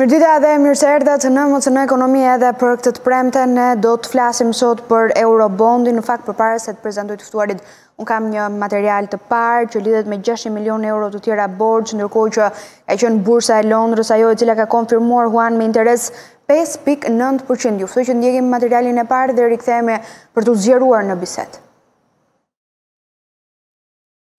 Mirëdita edhe mirë se erdhët në MCN Ekonomi edhe për këtë të premte, ne do të flasim sot për Eurobondin, në fakt përpara se të prezantoj të ftuarit, unë kam një material të parë që lidhet me 600 milionë euro të tjera borxh, ndërkohë që ka qenë bursa e Londrës, ajo e cila ka konfirmuar huan me interes 5.9%. Ju ftoj që të ndjekim materialin e parë dhe rikthehemi për t'u zgjeruar në bisedë.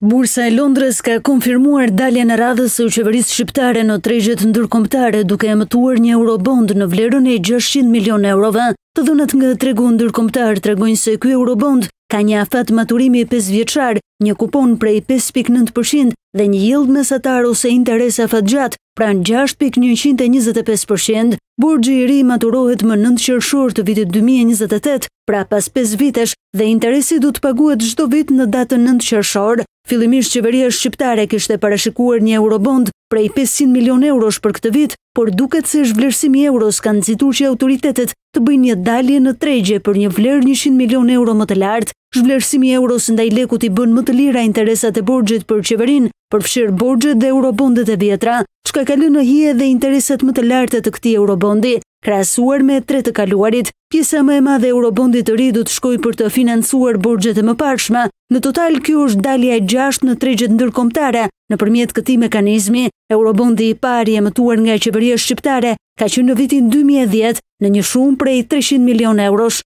Bursa e Londrës ka konfirmuar daljen e radhës së qeverisë shqiptare në tregjet ndërkombëtare duke emetuar një eurobond në vlerën e gjashtëqind milionë eurove. Të dhënat nga tregu ndërkombëtar tregojnë se ky eurobond ka një afat maturimi pesëvjeçar, një kupon prej pesë pikë nëntë për qind dhe një yield mesatar ose interes afatgjatë pranë gjashtë pikë njëqind e njëzet e pesë për qind. Borxhi i ri maturohet më nëntë qershor të vitit dy mijë e njëzet e tetë, pra pas pesë vitesh, dhe interesi do të paguhet çdo vit në datën nëntë qershor. Fillimisht qeveria shqiptare kishte parashikuar një eurobond prej pesëqind milionë eurosh për këtë vit, por duket se zhvlerësimi i euros ka nxitur që autoritetet të bëjnë një dalje në tregje për një vlerë njëqind milionë euro më të lartë. Zhvlerësimi i euros ndaj lekut i bën më të lira interesat e borxhit për qeverinë, përfshirë borxhet dhe eurobondet e vjetra, çka ka lënë në hije dhe interesat më të larta të këtij eurobondi, krahasuar me tre të kaluarit. Pjesa më e madhe e eurobondit të ri do të shkojë për të financuar borxhet e mëparshme. Në total, kjo është dalja e gjashtë në tregjet ndërkombëtare, nëpërmjet këtij mekanizmi. Eurobondi i parë i emetuar nga qeveria shqiptare ka qenë në vitin dy mijë e dhjetë në një shumë prej treqind milionë eurosh.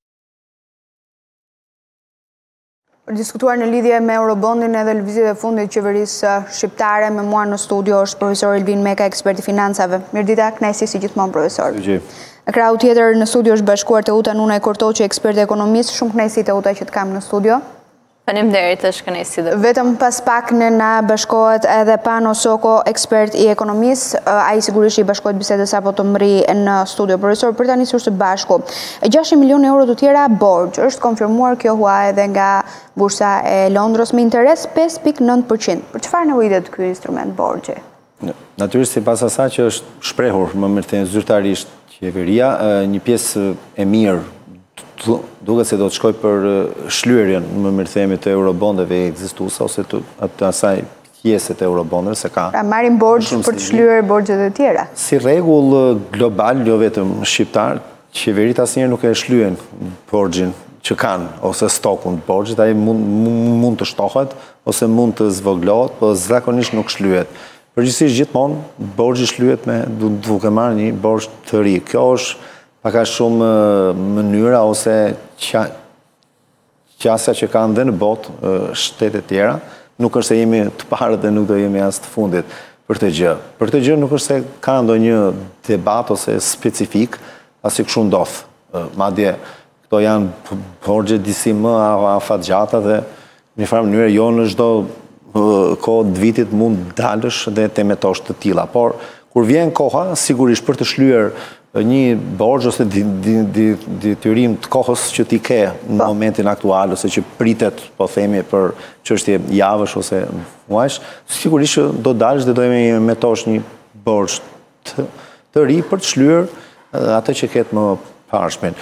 Për të diskutuar në lidhje me eurobondin edhe lëvizjet e fundit të qeverisë shqiptare, me mua në studio është profesor Elvin Meka, ekspert i financave. Mirëdita, kënaqësi si gjithmonë profesor. Në krahun tjetër në studio është bashkuar Teuta Nunaj Kortoçi, eksperte e ekonomisë. Shumë kënaqësi Teuta që të kam në studio. Faleminderit, është kënaqësi dhe. Vetëm pas pak ne na bashkohet edhe Pano Soko, ekspert i ekonomisë. Ai sigurisht i bashkohet bisedës sapo të mbërrijë në studio. Profesor, për ta nisur së bashku, 600 milionë euro të tjera borxh, është konfirmuar kjo hua edhe nga bursa e Londrës me interes 5.9%. Për çfarë nevojitet ky instrument borxhi? Natyrisht sipas asaj që është shprehur më mirë themi zyrtarisht qeveria, një pjesë e mirë duket se do të shkojë për shlyerjen më mirë themi të eurobondeve ekzistuese ose të, të asaj pjese të eurobondeve se ka. Pra marrim borxh për të shlyer borxhet e tjera. Si rregull global, jo vetëm shqiptar, qeveritë asnjëherë nuk e shlyejnë borxhin që kanë ose stokun e borxhit, ai mund mund të shtohet ose mund të zvogëlohet, por zakonisht nuk shlyhet. Përgjithësisht gjithmonë borxhi shlyhet me duke marrë një borxh të ri. Kjo është pak a shumë mënyra ose Qasja që kanë dhe në botë shtetet e tjera, nuk është se jemi të parët dhe nuk do jemi as të fundit për këtë gjë. Për këtë gjë nuk është se ka ndonjë debat ose specifik, pasi kështu ndodh. Madje, këto janë borxhe disi më afatgjata dhe në njëfarë mënyre jo në çdo kohë të vitit mund të dalësh dhe të emetosh të tilla. Por, kur vjen koha, sigurisht për të shlyer një borxh ose detyrim të kohës që ti ke në momentin aktual, ose që pritet, po themi, për çështje javësh ose muajsh, sigurisht që do dalësh dhe do emetosh një borxh të, të ri për të shlyer atë që ke të mëparshmin.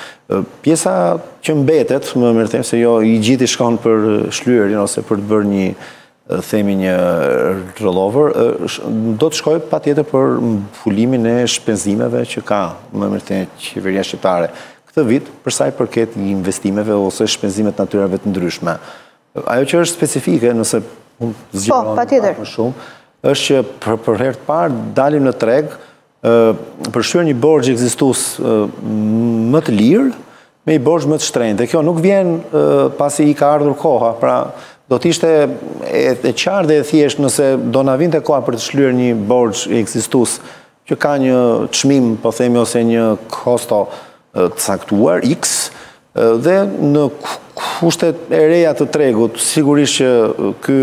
Pjesa që mbetet, me thënë, se jo i gjithi shkon për shlyerjen ose për të bërë një themi një rollover, do të shkojë patjetër për mbulimin e shpenzimeve që ka me thënë qeveria shqiptare. Këtë vit, për sa i përket investimeve ose shpenzime të natyrave të ndryshme. Ajo që është specifike, nëse s'zgjerohem, po, patjetër, shumë, është që për, për herë të parë dalim në treg për të shlyer një borxh ekzistues më të lirë, me një borxh më të shtrenjtë. Dhe kjo nuk vjen pasi i ka ardhur koha, pra do të ishte e qartë dhe e thjeshtë nëse do na vinte koha për të shlyer një borxh ekzistues që ka një çmim, po themi, ose një kosto të caktuar, x, dhe në kushtet e reja të tregut, sigurisht që ky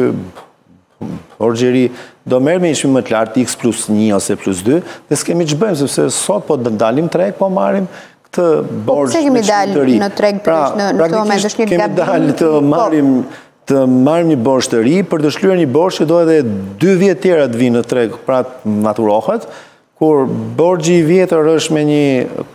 borxh i ri do merret me një çmim më të lartë, x plus 1 ose plus 2, dhe s'kemi ç'bëjmë, sepse sot po të dalim në treg, po marrim këtë borxh me çmim të rritur. Po përse kemi dalë në treg, pra, pra në këto me të shmi të gabim? Kemi dalë të marrim, të marrim një borxh të ri, për të shlyer një borxh që do edhe dy vjet të tjera të vijë në treg, pra të maturohet, Kur borxhi i vjetër është me një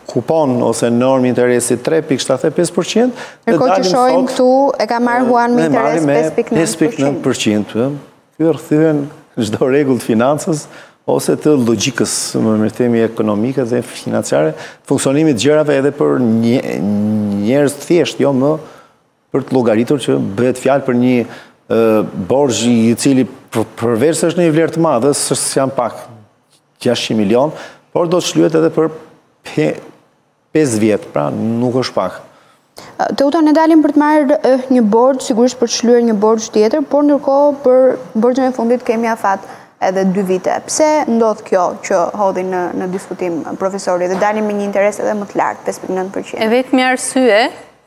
kupon ose normë interesi 3.75 për qind, dhe dalim shohim këtu e ka marrë huan me interes 5.9 për qind, kjo e thyen çdo rregull të financës ose të logjikës, më mirë të themi, ekonomike dhe financiare, funksionimit të gjërave edhe për njerëz të thjeshtë, jo më Për të llogaritur që bëhet fjalë për një borxh i cili përveç se është në një vlerë të madhe, se s'janë pak 600 milion, por do të shlyhet edhe për 5 vjet, pra nuk është pak. Teuta, ne dalim për të marrë eh, një borxh, sigurisht për të shlyer një borxh tjetër, por ndërkohë për borxhin e fundit kemi afat edhe dy vite. Pse ndodh kjo që hodhi në, në diskutim profesori dhe dalim me një interes edhe më të lartë, 5.9%? E vetmja arsye,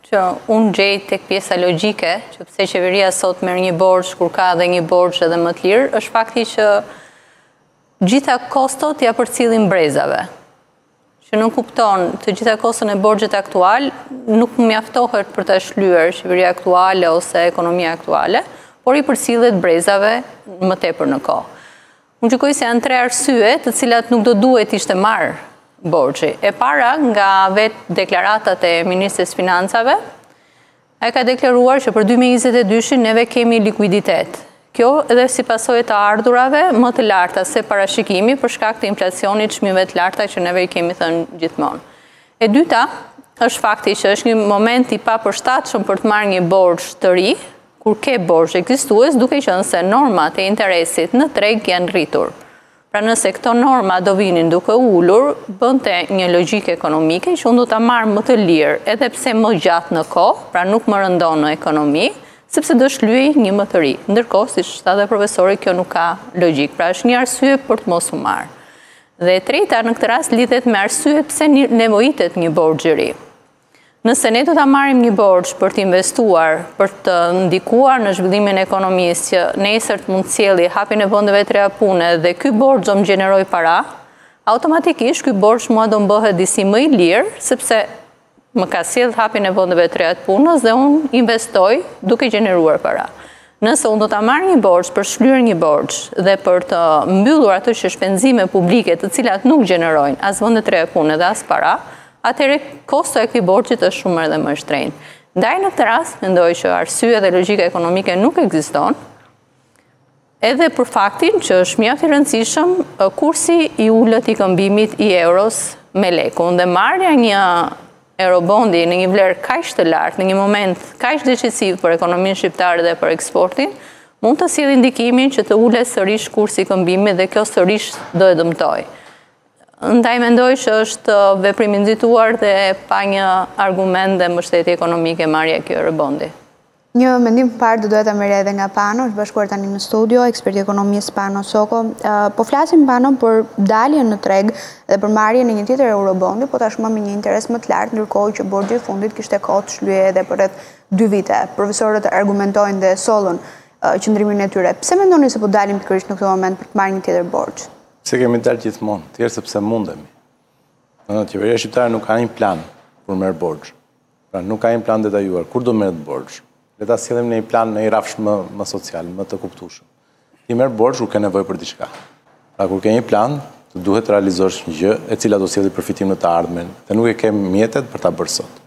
që unë gjej tek pjesa logjike, që pse qeveria sot merr një borxh kur ka edhe një borxh edhe më të lirë, është fakti që gjitha kostot ia përcjellim brezave. Që nënkupton të gjitha koston e borxhit aktual, nuk mjaftohet për ta shlyer qeveria aktuale ose ekonomia aktuale, por i përcillet brezave më tepër në kohë. Unë gjykoj se janë tre arsye të cilat nuk do duhej të ishte marrë borxhi. E para nga vetë deklaratat e Ministres së Financave, e ka deklaruar që për 2022 neve kemi likuiditet. Kjo edhe si pasojë e të ardhurave më të larta se parashikimi për shkak të inflacionit çmimeve të larta që neve i kemi thënë gjithmonë. E dyta është fakti që është një moment i papërshtatshëm për të marrë një borxh të ri, kur ke borxh ekzistues duke qenë se normat e interesit në treg janë rritur. Pra nëse këto norma do vinin duke u ulur, bënte një logjikë ekonomike që unë do ta marr më të lirë, edhe pse më gjatë në kohë, pra nuk më rëndon në ekonomi, sepse do shlyej një më të ri. Ndërkohë, siç tha dhe profesori, kjo nuk ka logjikë, pra është një arsye për të mos u marrë. Dhe e treta në këtë rast lidhet me arsye pse nevojitet një borxh i ri. Nëse ne do ta marrim një borxh për të investuar, për të ndikuar në zhvillimin e ekonomisë që nesër të mund të sjelli hapjen e vendeve të reja pune dhe ky borxh do më gjenerojë para, automatikisht ky borxh mua do më bëhet disi më i lirë, sepse më ka sjellë hapjen e vendeve të reja të punës dhe unë investoj duke gjeneruar para. Nëse unë do ta marr një borxh për shlyer një borxh dhe për të mbyllur atë që shpenzime publike të cilat nuk gjenerojnë as vende të reja pune dhe as para, atëherë kosto e këtij borxhi është shumë edhe më e shtrenjtë. Ndaj në këtë rast mendoj që arsye dhe logjika ekonomike nuk ekziston. Edhe për faktin që është mjaft i rëndësishëm kursi i ulët i këmbimit i euros me lekun dhe marrja një Eurobondi në një vlerë kaq të lartë, në një moment kaq decisiv për ekonominë shqiptare dhe për eksportin, mund të sjellë ndikimin që të ulet sërish kursi i këmbimit dhe kjo sërish do e dëmtojë. Ndaj mendoj që është veprim i nxituar dhe pa një argument dhe mbështetje ekonomike marrja e këtij eurobondi. Një mendim të parë do doja ta merrja edhe nga Pano, është bashkuar tani në studio, eksperti i ekonomisë Pano Soko. Uh, po flasim Pano për daljen në treg dhe për marrjen e një tjetër eurobondi, po tashmë me një interes më të lartë, ndërkohë që borxhi i fundit kishte kohë të shlyhej edhe për rreth 2 vite. Profesorët argumentojnë dhe sollën uh, qëndrimin e tyre. Pse mendoni se po dalim pikërisht në këtë moment për të marrë një tjetër borxh? Pse kemi dalë gjithmonë, tjerë sepse mundemi. Qeveria shqiptare nuk ka një plan për marrë borxh. Pra nuk ka një plan detajuar, kur do merret borxh? Le ta sjellim në një plan në një rafsh më, më social, më të kuptushëm. Ti merr borxh kur ke nevojë për diçka. Pra kur ke një plan, të duhet të realizosh një gjë e cila do sjellë përfitim në të ardhmen dhe nuk i ke mjetet për ta bërë sot.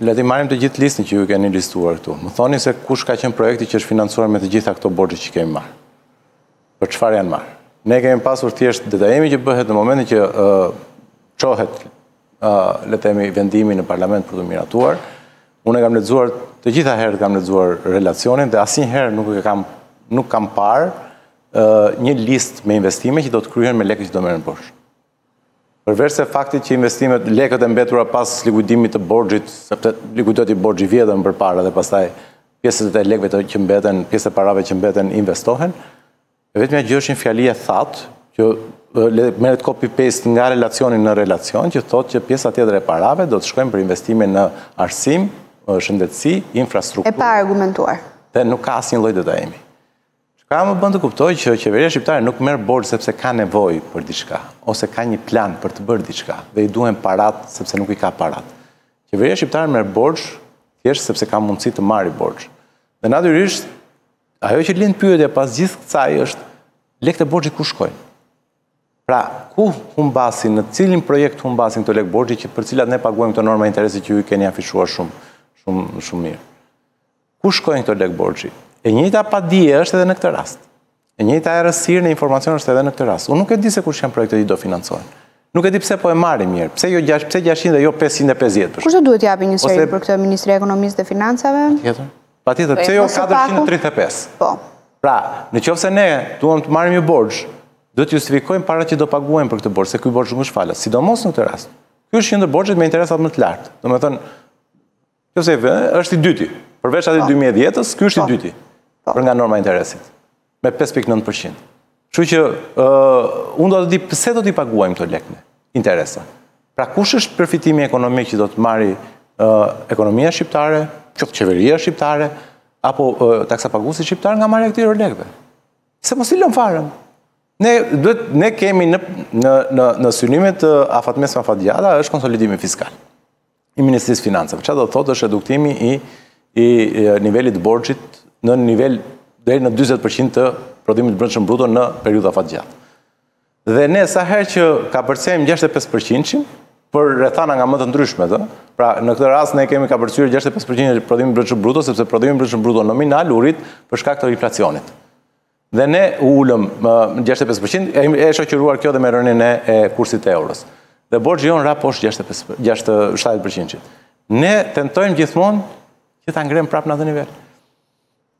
Le ta marrim të gjithë listën që ju keni listuar këtu. Më thoni se kush ka qenë projekti që është financuar me të gjitha këto borxhe që kemi marrë. Për çfarë janë marrë? Ne kemi pasur thjesht detajimi që bëhet në momentin që uh, çohet le të themi, vendimi në parlament për t'u miratuar. Unë e kam lexuar, të gjitha herët kam lexuar relacionin dhe asnjëherë nuk e kam nuk kam parë një listë me investime që do të kryhen me lekët që do merren borxh. Përveçse faktit që investimet lekët e mbetura pas likuidimit të borxhit, sepse likuidohet borxhi i vjetër më përpara dhe pastaj pjesët e lekëve të që mbeten, pjesët e parave që mbeten investohen, E vetëmja gjë është një fjali e thatë, që merret copy paste nga relacioni në relacion, që thotë që pjesa tjetër e parave do të shkojnë për investime në arsim, shëndetësi, infrastrukturë. E paargumentuar. Dhe nuk ka asnjë lloj detajimi. Çka më bën të kuptoj që qeveria shqiptare nuk merr borxh sepse ka nevojë për diçka, ose ka një plan për të bërë diçka, dhe i duhen parat sepse nuk i ka parat. Qeveria shqiptare merr borxh, thjesht sepse ka mundësi të marrë borxh. Dhe natyrisht, Ajo që lind pyetje pas gjithë kësaj është lekët e borxhit ku shkojnë? Pra, ku humbasin, në cilin projekt humbasin këto lekë borxhi që për të cilat ne paguajmë këto norma interesi që ju i keni afishuar shumë, shumë, shumë mirë? Ku shkojnë këto lekë borxhi? E njëjta padije është edhe në këtë rast. E njëjta errësirë në informacion është edhe në këtë rast. Unë nuk e di se kush janë projektet që do financohen. Nuk e di pse po e marrim mirë. Pse jo 6, pse 600 dhe jo 550 për shembull. Kush do duhet të japë llogari për këtë Ministri i Ekonomisë dhe Financave? Tjetër. Patjetër, pse jo 435? Po. Pra, në qoftë se ne duam të marrim një borxh, duhet të justifikojmë paratë që do paguajmë për këtë borxh, se ky borxh nuk është falas, sidomos në këtë rast. Ky është një ndër borxhet me interesat më të larta. Domethënë, qoftë se është i dyti, përveç atë 2010-s, po. ky është i po. dyti. Po. Për nga norma e interesit. Me 5.9%. Kështu që unë dua të di pse do t'i paguajmë këto lekë me interesa. Pra kush është përfitimi ekonomik që do të marrë ekonomia shqiptare, qoftë qeveria shqiptare apo taksapaguesi shqiptar nga marrja e këtyre lekëve? Se mos të harrojmë. Ne duhet ne kemi në në në në synimet afatmesme afatgjata është konsolidimi fiskal. i Ministrisë së Financave. Ça do të thotë është reduktimi i, i nivelit të borxhit në nivel deri në 40% të prodhimit të brendshëm bruto në periudha afatgjata. Dhe ne sa herë që kapërcejmë 65% për rrethana nga më të ndryshmet, pra në këtë rast ne kemi kapërcyer 65% e prodhimit të brendshëm bruto, sepse prodhimi i brendshëm bruto nominal u rrit për shkak të inflacionit. Dhe ne u ulëm në 65% e e shoqëruar kjo dhe me rënien e, e kursit të euros. Dhe borxhi jonë ra poshtë 65 67%. Ne tentojmë gjithmonë që ta ngremë prapë në atë nivel.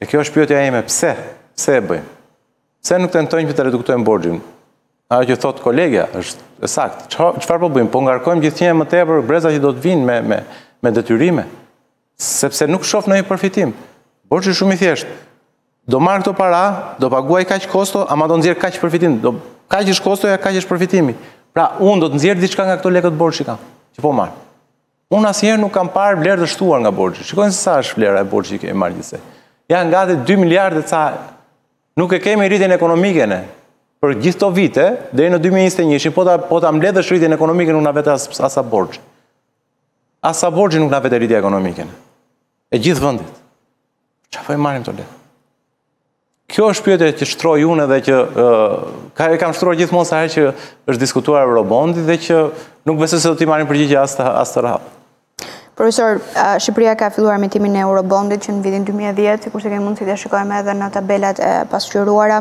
E kjo është pyetja ime, pse? Pse e bëjmë? Pse nuk tentojmë që ta reduktojmë borxhin? Ajo që thotë kolegia është e saktë. Çfarë po bëjmë? Po ngarkojmë gjithnjë më tepër breza që do të vijnë me me me detyrime. Sepse nuk shof ndonjë përfitim. Borxhi është shumë i thjeshtë. Do marr këto para, do paguaj kaq kosto, ama do nxjerr kaq përfitim. Do kaq është kostoja, kaq është përfitimi. Pra, unë do të nxjerr diçka nga këto lekët e borxhit kam, që po marr. Unë asnjëherë nuk kam parë vlerë të shtuar nga borxhi. Shikojeni se sa është vlera e borxhit që kemi marrë gjithsej. Ja nga dhe 2 miliardë ca nuk e kemi rritjen ekonomike ne. Për gjithë këto vite, deri në 2021, po ta, po ta mbledhësh rritjen ekonomike nuk na vete as, as sa borxhi. As sa borxhi nuk na vete rritja ekonomike. E gjithë vendit. Ça po i marrim këto lekë? Kjo është pyetje që shtroj unë dhe që ka e kam shtruar gjithmonë sa herë që është diskutuar Eurobondi dhe që nuk besoj se do t'i marrim përgjigje as këtë, as këtë radhë. Profesor, Shqipëria ka filluar emetimin e Eurobondit që në vitin 2010, sikurse kemi mundësi të shikojmë edhe në tabelat e pasqyruara,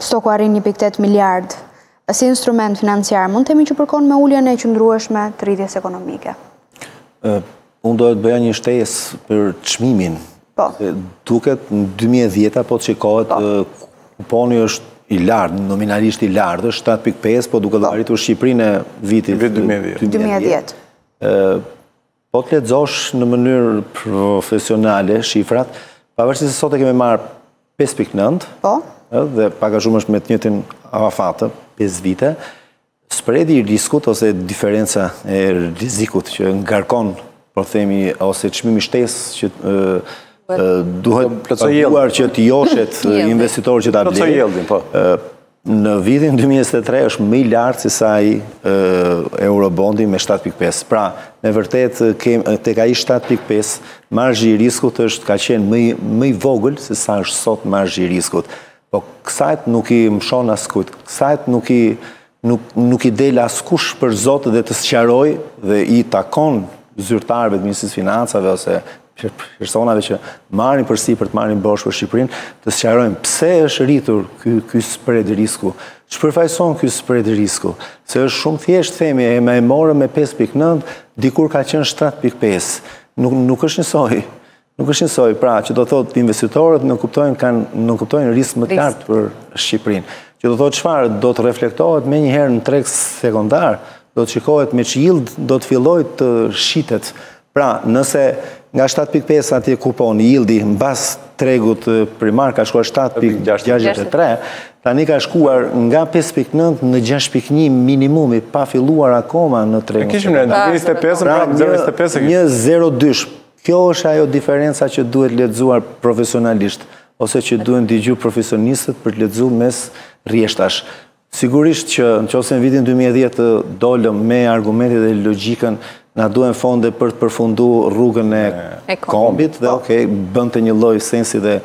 stoku arrin 1.8 miliard si instrument financiar, mund të themi që përkon me uljen e qëndrueshme të rritjes ekonomike? Unë doja të bëja një shtesë për çmimin. Po. Duket në 2010, po të shikohet, po. kuponi është i lartë, nominalisht i lartë, është 7.5, po duke llogaritur Shqipërinë e vitit 2010. Po të lexosh në mënyrë profesionale shifrat, pavarësisht se sot e kemi marrë 5.9, po. dhe pak a shumë është me të njëjtin afat, 5 vite, spredi i riskut ose diferenca e rizikut që ngarkon, po themi, ose çmimi shtesë që duhet paguar që të joshet investitorë që ta blejnë. Po. Në vitin 2023 është më i lartë se sa ai eurobondi me 7.5. Pra, me vërtetë, tek ai 7.5, marzhi i riskut është ka qenë më i vogël se sa është sot marzhi i riskut. Po, kësaj nuk i mëshon askush, kësaj nuk i nuk i del askush për zot dhe të sqarojë dhe i takon zyrtarëve të Ministrisë së Financave ose personave që marrin përsipër të marrin borxh për Shqipërinë, të sqarojnë pse është rritur ky ky spread risku. Ç'përfaqëson ky spread risku? Se është shumë thjesht themi e e morëm me 5.9, dikur ka qenë 7.5. Nuk nuk është njësoj. Nuk është njësoj, pra, që do thotë investitorët nënkuptojnë kanë nënkuptojnë risk më të lartë për Shqipërinë. Që do thotë çfarë do të reflektohet menjëherë në treg sekondar, do të shikohet me ç'yield, do të fillojë të shitet Pra, nëse nga 7.5 atje kupon, yield-i mbas tregut primar ka shkuar 7.63, tani ka shkuar nga 5.9 në 6.1 minimumi pa filluar akoma në tregun. E kishim në 25, pra 25 e kishim. 0.2. Kjo është ajo diferenca që duhet lexuar profesionalisht ose që duhen dëgju profesionistët për të lexuar mes rreshtash. Sigurisht që në qoftë se në vitin 2010 dolëm me argumentet dhe logjikën na duhen fonde për të përfundu rrugën e kombit dhe ok, bënte një lloj sensi dhe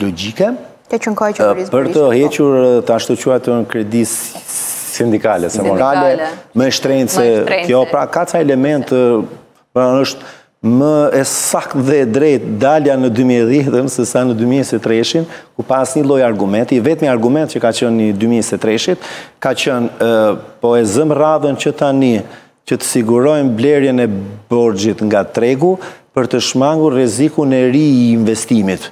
logjike për të hequr të ashtuquajturën kredi sindikale se morale më e shtrenjtë se kjo pra ka ca elementë pra është Më e saktë dhe e drejtë dalja në dy mijë e dhjetën se sa në dy mijë e njëzet e treshin, ku pa asnjë lloj argumenti, i vetmi argument që ka qenë i dy mijë e njëzet e treshit, ka qenë po e zëmë radhën që tani që të sigurojmë blerjen e borxhit nga tregu për të shmangur rrezikun e riinvestimit.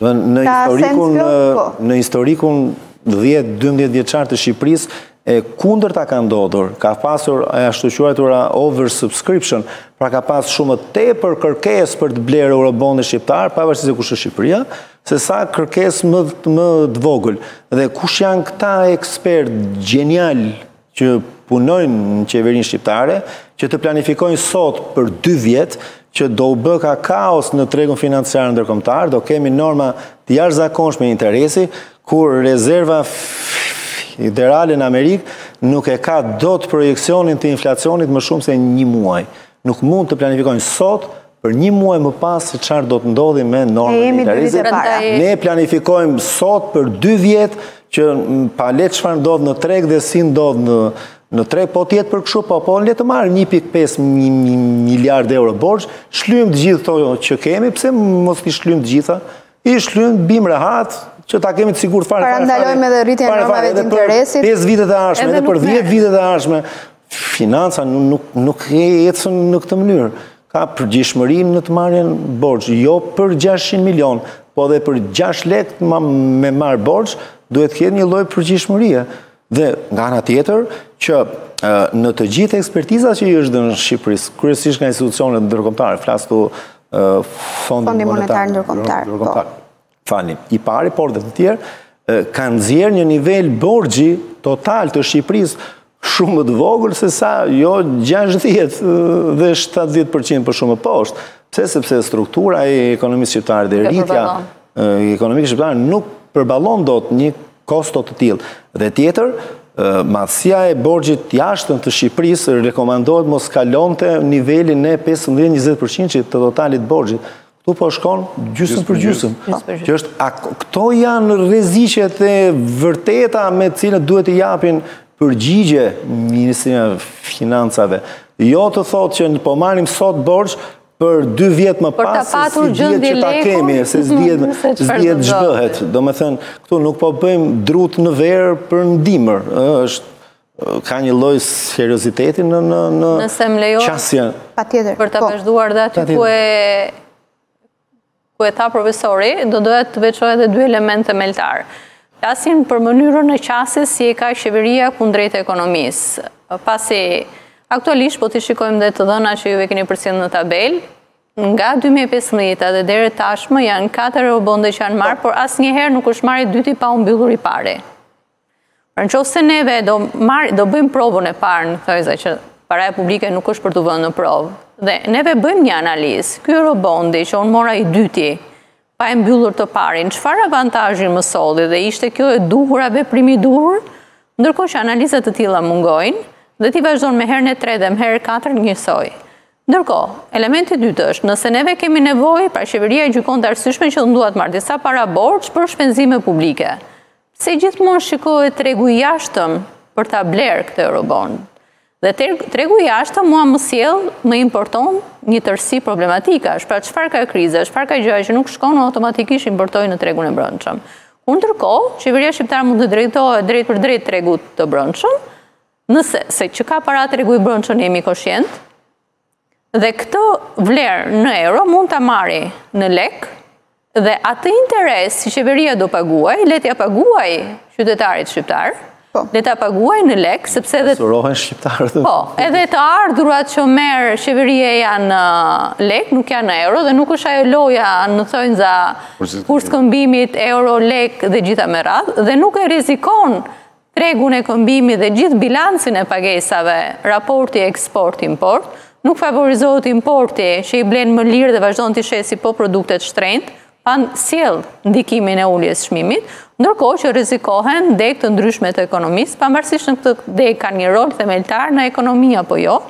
Në historikun 10-12 vjeçar të Shqipërisë, e kundërta ka ndodhur, ka pasur e ashtuquajtura oversubscription, pra ka pas shumë më tepër kërkesë për të blerë Eurobonde shqiptare, pavarësisht se kush është Shqipëria, se sa kërkesë më të vogël. Dhe kush janë këta ekspertë gjenialë, që punojnë në qeverinë shqiptare, që të planifikojnë sot për dy vjet, që do u bëka kaos në tregun financiar ndërkombëtar, do kemi norma të jashtëzakonshme interesi, kur rezerva federale në Amerikë nuk e ka dot projeksionin të inflacionit më shumë se një muaj. Nuk mund të planifikojnë sot për një muaj më pas se çarë do të ndodhi me normën e interesit. Ne planifikojmë sot për dy vjet që pa le se çfarë ndodh në treg dhe si ndodh në treg, po të jetë për kështu, po po le të marrim 1.5 miliard euro borxh, shlyjmë të gjithë këto që kemi, pse mos t'i shlyjmë të gjitha, i shlyjmë, biem rehat, që ta kemi të sigurt fare. Parandalojmë edhe rritjen e normave të interesit. Për 5 vitet e ardhshme, edhe për 10 vitet e ardhshme, Financa nuk ecën në këtë mënyrë. Ka përgjegjshmëri në të marrjen borxh. Jo për 600 milion, po edhe për 6 lekë me marrë borxh, duhet të ketë një lloj përgjegjshmërie. Dhe nga ana tjetër, qoftë gjithë ekspertiza që i është dhënë Shqipërisë, kryesisht nga institucionet ndërkombëtare, flas te fondi monetar ndërkombëtar. Po. FMN-ja e para, por dhe të tjerë, kanë nxjerrë një nivel borxhi total të Shqipërisë shumë më të vogël sesa jo 60 dhe 70% por shumë më poshtë. Pse sepse struktura e ekonomisë shqiptare dhe rritja ekonomike shqiptare nuk përballon dot një kosto të tillë. Dhe tjetër, madhësia e borxhit të jashtëm të Shqipërisë rekomandohet mos kalonte nivelin e 15-20% të totalit të borxhit. Këtu po shkon gjysëm për gjysëm. Që është, a këto janë rreziqet e vërteta me të cilat duhet të japin përgjigje Ministria e Financave. Jo të thotë që po marrim sot borxh për dy vjetë më pas, se si vjetë që ta kemi, se s'dihet ç'bëhet. Domethënë, këtu nuk po bëjmë drutë në verë për në dimër. Ka një lloj serioziteti në në në Nëse më lejo. Qasjen. Patjetër. Për ta po. vazhduar dhe aty ku e ku e tha profesori, do doja të veçoj edhe dy elementë themeltarë. Flasim për mënyrën e qasjes si e ka qeveria kundrejt ekonomisë. Pasi aktualisht po t'i shikojmë dhe të dhëna që ju e keni përcjellë në tabelë, nga 2015 dhe deri tashmë janë katër eurobonde që janë marrë, por asnjëherë nuk është marrë i dyti pa u mbyllur i pari. Pra në qoftë se neve do, mar, do bëjmë provën e parë në thonjëza që paraja publike nuk është për t'u vënë në provë, dhe neve bëjmë një analizë, ky eurobondi që unë mora i dyti, pa e mbyllur të parin, çfarë avantazhi më solli dhe ishte kjo e duhura, veprimi i duhur, ndërkohë që analiza të tilla mungojnë, dhe ti vazhdon me herën e tretë dhe me herën e katërt njësoj. Ndërkohë, elementi i dytë është, nëse neve kemi nevojë, pra qeveria e gjykon të arsyeshme që duhet marrë disa para borxh për shpenzime publike, Pse gjithmonë shikohet tregu i jashtëm për ta blerë këtë eurobond. Dhe tregu i jashtëm mua më sjell, më importon një tërësi problematikash. Pra çfarë ka kriza, çfarë ka gjëra që nuk shkojnë automatikisht i importoj në tregun e brendshëm. Ku ndërkohë, qeveria shqiptare mund të drejtohet drejtpërdrejt tregut të brendshëm, nëse se që ka para tregu i brendshëm jemi koshientë, Dhe këtë vlerë në euro mund ta marrë në lek dhe atë interes që qeveria do paguajë, le t'ia paguajë qytetarit shqiptar, po. Le ta paguajë në lek, sepse edhe... Pasurohen shqiptarët. Po, edhe të ardhurat që merr qeveria janë në lek, nuk janë në euro, dhe nuk është ajo loja në thonjëza kurs këmbimit euro, lek dhe të gjitha me radhë, dhe nuk e rrezikon tregun e këmbimit dhe gjithë bilancin e pagesave, raporti eksport-import, nuk favorizohet importi që i blen më lirë dhe vazhdon t'i shesë po produktet shtrenjtë, pa sjellë ndikimin e uljes së çmimit, ndërkohë që rrezikohen degë të ndryshme të ekonomisë, pavarësisht nëse këto degë kanë një rol themeltar në ekonomi apo jo,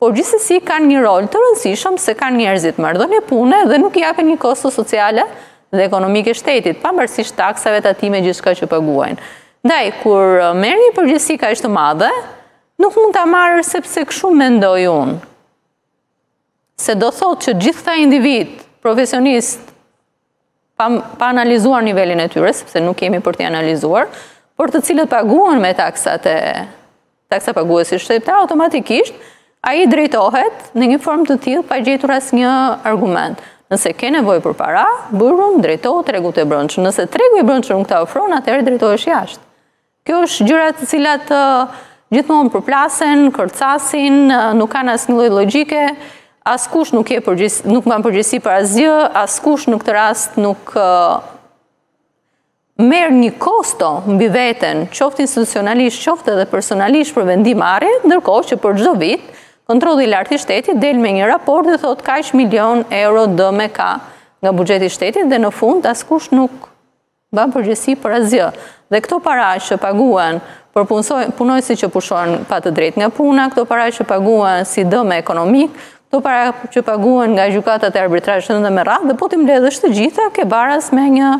por gjithsesi kanë një rol të rëndësishëm se kanë njerëzit në marrëdhënie pune dhe nuk i japin një kosto sociale dhe ekonomike shtetit, pavarësisht taksave, tatimeve, gjithçka që paguajnë. Ndaj, kur merr një përgjegjësi kaq të madhe, nuk mund ta marrësh sepse kështu mendoj unë. S'do thotë që gjithë këta individë profesionistë pa, pa analizuar nivelin e tyre, sepse nuk jemi për t'i analizuar, për të cilët paguhen me taksat e taksapaguesit, shteti, automatikisht ai drejtohet në një formë të tillë pa gjetur asnjë argument. Nëse ke nevojë për para, drejtohu tregut të brendshëm. Nëse tregu i brendshëm nuk ta ofron, atëherë drejtohesh jashtë. Kjo është gjëra të cilat gjithmonë përplasen, kërcasin, nuk kanë asnjë lloj logjike, askush nuk e përgjegjës, nuk mban përgjegjësi për asgjë, askush në këtë rast nuk merr një kosto mbi veten, qoftë institucionalisht, qoftë edhe personalisht për vendimmarrje, ndërkohë që për çdo vit, kontrolli i lartë i shtetit del me një raport dhe thotë kaq milion euro dëme ka nga buxheti i shtetit dhe në fund askush nuk Mban përgjegjësi për asgjë. Dhe këto para që paguhen për punonjësit që pushohen pa të drejtë nga puna, këto para që paguhen si dëme ekonomike, këto para që paguhen nga gjykatat e arbitrazhit dhe me radhë, dhe po t'i mbledhësh të gjitha, ke baras me një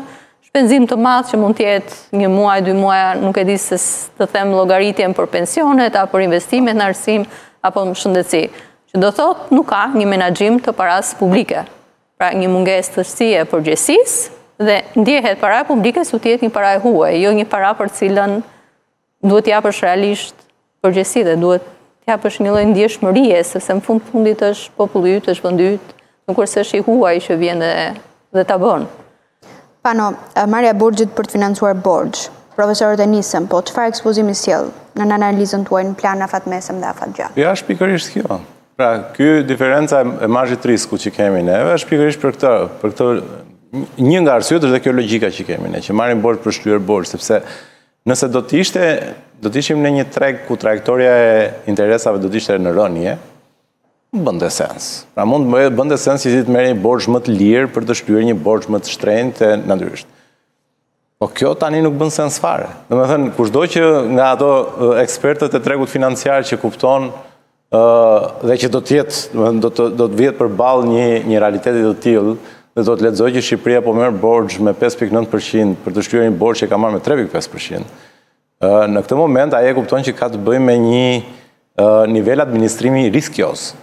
shpenzim të madh që mund të jetë një muaj, dy muaj, nuk e di sa të them llogaritjen për pensionet, apo investimet në arsim, apo në shëndetësi. Që do thotë, nuk ka një menaxhim të parasë publike. Pra një mungesë tërësie e përgjegjësisë, dhe ndjehet paraja publike sikur të jetë një para e huaj, jo një para për të cilën duhet të japësh realisht përgjegjësi dhe duhet të japësh një lloj ndjeshmërie, sepse në fund të fundit është populli yt, është vendi yt, nuk është është i huaj që vjen dhe, dhe ta bën. Pano, marrja e borxhit për të financuar borxh. Profesorët, e nisëm, po çfarë ekspozimi sjell në analizën tuaj në plan afatmesëm dhe afatgjatë? Ja, është pikërisht kjo. Pra, ky diferenca e marzhit riskut që kemi neve është pikërisht për këtë, për këtë një nga arsyet është dhe kjo logjika që kemi ne, që marrim borxh për shlyer borxh, sepse nëse do të ishte, do të ishim në një treg ku trajektoria e interesave do të ishte në rënie, Bënte sens. Pra mund të bënte sens që ti të merrje një borxh më të lirë për të shlyer një borxh më të shtrenjtë e natyrisht. Po kjo tani nuk bën sens fare. Domethënë, kushdo që nga ato ekspertët e tregut financiar që kupton dhe që do të jetë, do të, do të vihet përballë një, një realiteti të tillë, dhe do të lexojë që Shqipëria po merr borxh me 5.9% për të shlyer një borxh që ka marrë me 3.5%. Në këtë moment, ai e kupton që ka të bëjmë me një nivel administrimi riskioz.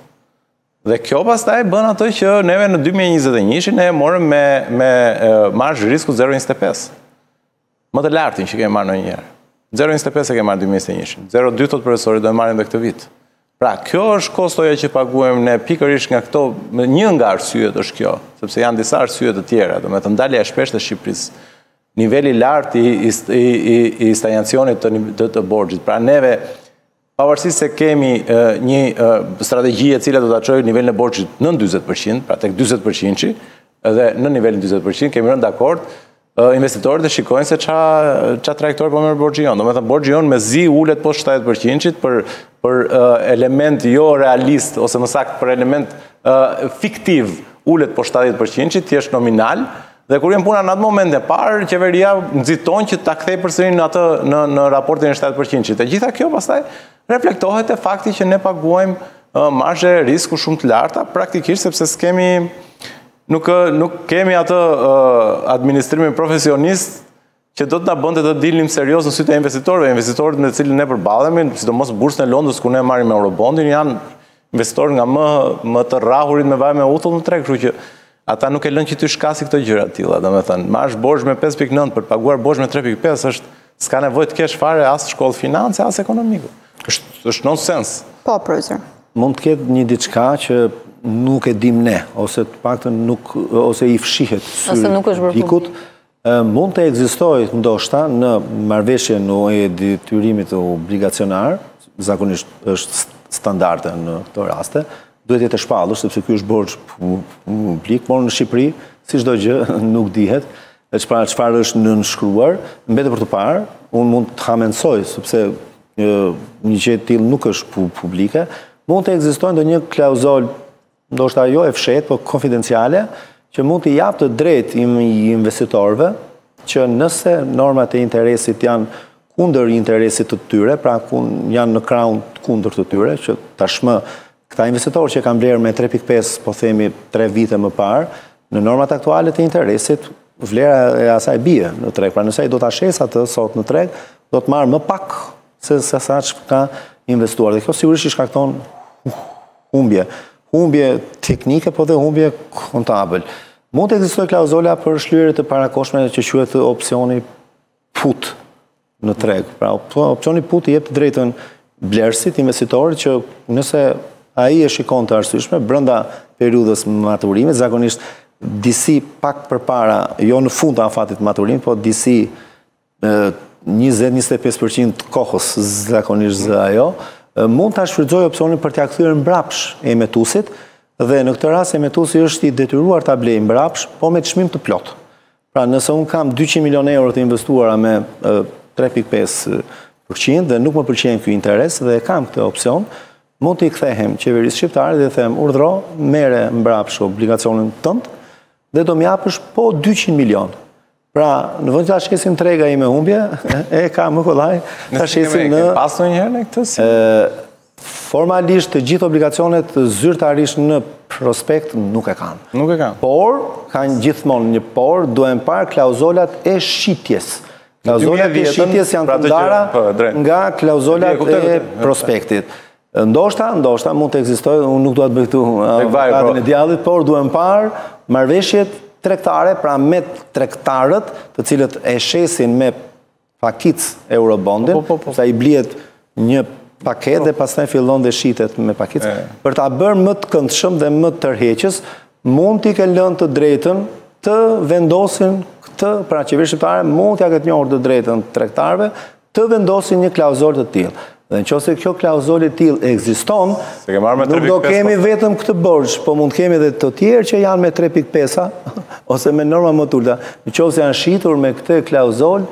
Dhe kjo pastaj bën atë që neve në 2021 ne e morëm me, me marzh risku 0.25. Më të lartin që kemi marrë ndonjëherë. 0.25 e kemi marrë 2021. 0.2 të profesorit do e marrë dhe këtë vit. Pra, kjo është kostoja që paguajmë ne pikërisht nga këto, një nga arsyet është kjo, sepse janë disa arsye të tjera, domethënë dalja e shpeshtë e Shqipërisë Niveli i lartë i stanjacionit të borxhit. Pra neve, pavarësisht se kemi një strategji e cila do ta çojë nivelin e borxhit në 20%, pra tek 20%, dhe nën nivelin 20%, kemi rënë dakord, investitorët e shikojnë se ça trajektore po merr borxhi jonë. Domethënë, borxhi jonë mezi ulet poshtë 70% për elementë jorealistë, ose më saktë për elementë fiktivë ulet poshtë 70% thjesht nominal, Dhe kur vjen puna në atë momentin e parë, qeveria nxiton që ta kthejë përsëri në atë në në raportin e 70%. E gjitha kjo pastaj reflektohet te fakti që ne paguajmë uh, marzhe risku shumë të larta, praktikisht sepse s'kemi nuk nuk kemi atë uh, administrimin profesionist që do të na bënte të dilnim seriozë në sytë e investitorëve, investitorët me të cilët ne përballemi, sidomos bursën e Londrës ku ne marrim Eurobondin, janë investitorë nga më më të rrahurit me vaj me uthull në treg, kështu që ata nuk e lënë që t'u shkasin këto gjëra të tilla, domethënë, marrësh borxh me 5.9 për të paguar borxh me 3.5 është s'ka nevojë të kesh fare as shkollë finance, as ekonomiku. Është është nonsens. Po, profesor. Mund të ketë një diçka që nuk e dimë ne, ose të paktën nuk ose i fshihet syrit. Ose nuk është bërë. Mund të ekzistojë ndoshta në marrëveshjen e detyrimit obligacionar, zakonisht është standarde në këto raste, duhet të jetë e shpallur sepse ky është borxh publik, por në Shqipëri, si çdo gjë, nuk dihet çfarë çfarë është nënshkruar, mbetet për të parë, unë mund të hamendësoj sepse një gjë e tillë nuk është publike, mund të ekzistojë ndonjë klauzolë ndoshta jo e fshehtë, por konfidenciale, që mund t'i japë të drejtë investitorëve që nëse normat e interesit janë kundër interesit të tyre, pra janë në krahun e kundërt të tyre, që tashmë këta investitorë që kanë blerë me 3.5, po themi 3 vite më parë, në normat aktuale të interesit, vlera e asaj bie në treg. Pra nëse ai do ta shesë atë sot në treg, do të marrë më pak Sesa ç'ka investuar. Dhe kjo sigurisht i shkakton humbje. Humbje teknike, po dhe humbje kontabël. Mund të ekzistojë klauzola për shlyerje të parakohshme që quhet opsioni put në treg. Pra opsioni put i jep të drejtën blerësit, investitorit që nëse ai e shikon të arsyeshme, brenda periudhës së maturimit, zakonisht disi pak përpara, jo në fund të afatit të maturimit, po disi 20-25 përqind të kohës, zakonisht zë ajo, mund ta shfrytëzojë opcionin për t'ia kthyer mbrapsht emetuesit, dhe në këtë rast emetuesi është i detyruar ta blejë mbrapsht, po me çmim të plotë. Pra nëse unë kam 200 milion euro të investuara me 3.5 përqind dhe nuk më pëlqen ky interes dhe e kam këtë opcion, mund t'i kthehem qeverisë shqiptare dhe i them urdhëro merre mbrapsht obligacionin tënd dhe do m'i japësh po 200 milion. Pra, në vend që ta shesin tregu me humbje, e ka më kollaj, ta shesin në... Në pasu njëherë në këtë si? Formalisht të gjithë obligacionet zyrtarisht në prospekt nuk e kanë. Nuk e kanë. Por, ka gjithmonë një por, duhen parë klauzolat e shitjes. Klauzolat e shitjes janë pra të ndara po, nga klauzolat e prospektit. Ndoshta, ndoshta, mund të ekzistojë, unë nuk dua të bëj këtu avokatin po. e djallit, por duhen parë marrëveshjet tregtare, pra me tregtarët, të cilët e shesin me pakicë eurobondin, po, po, se ai blihet një paketë dhe pastaj fillon dhe shitet me pakicë, për ta bërë më të këndshëm dhe më tërheqës, mund t'i ketë lënë të drejtën të vendosin këtë, pra qeveria shqiptare mund t'ia ketë njohur të drejtën tregtarëve, të vendosin një klauzolë të tillë. Dhe në qoftë se kjo klauzolë e tillë ekziston, nuk do kemi po. vetëm këtë borxh, po mund kemi dhe të tjerë që janë me 3.5-a, ose me norma më të ulëta. Në qoftë se janë shitur me këtë klauzolë,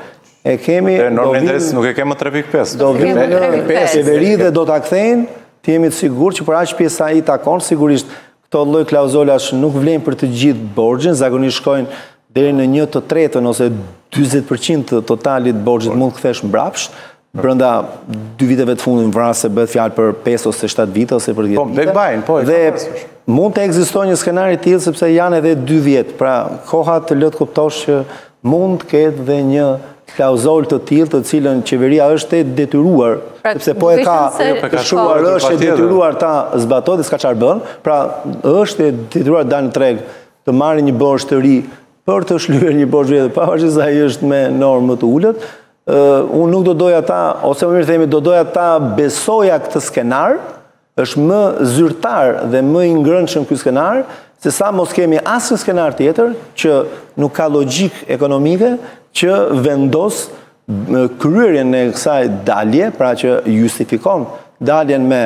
e kemi... Në normë interesi nuk e kemi 3.5. Do vijnë në qeveri dhe do ta kthejnë, të jemi të sigurt që për aq pjesë sa i takon, sigurisht, Këto lloj klauzolash nuk vlejnë për të gjithë borxhin, zakonisht shkojnë deri në një të tretën ose 20% të totalit borxhit mund të kthesh mbrapsht, brenda dy viteve të fundit varet se bëhet fjalë për 5 ose 7 vite ose për 10 po, vite. Bajnë, po, dhe mund të ekzistojë një skenar i tillë sepse janë edhe 2 vjet, pra koha të lë të kuptosh që mund të ketë dhe një klauzolë të tillë të cilën qeveria është e detyruar, pra, sepse po e ka të shkruar, është e detyruar ta zbatojë dhe s'ka çfarë bën, pra është e detyruar të dalë në treg të marrë një borxh të ri për të shlyer një borxh të vjetër, pavarësisht se ai është me normë më të ulët, unë nuk do doja ta, ose më mirë themi, do doja ta besoja këtë skenar, Është më zyrtar dhe më i ngrënshëm ky skenar, se sa mos kemi asnjë skenar tjetër që nuk ka logjikë ekonomike që vendos kryerjen e kësaj daljeje, pra që justifikon daljen me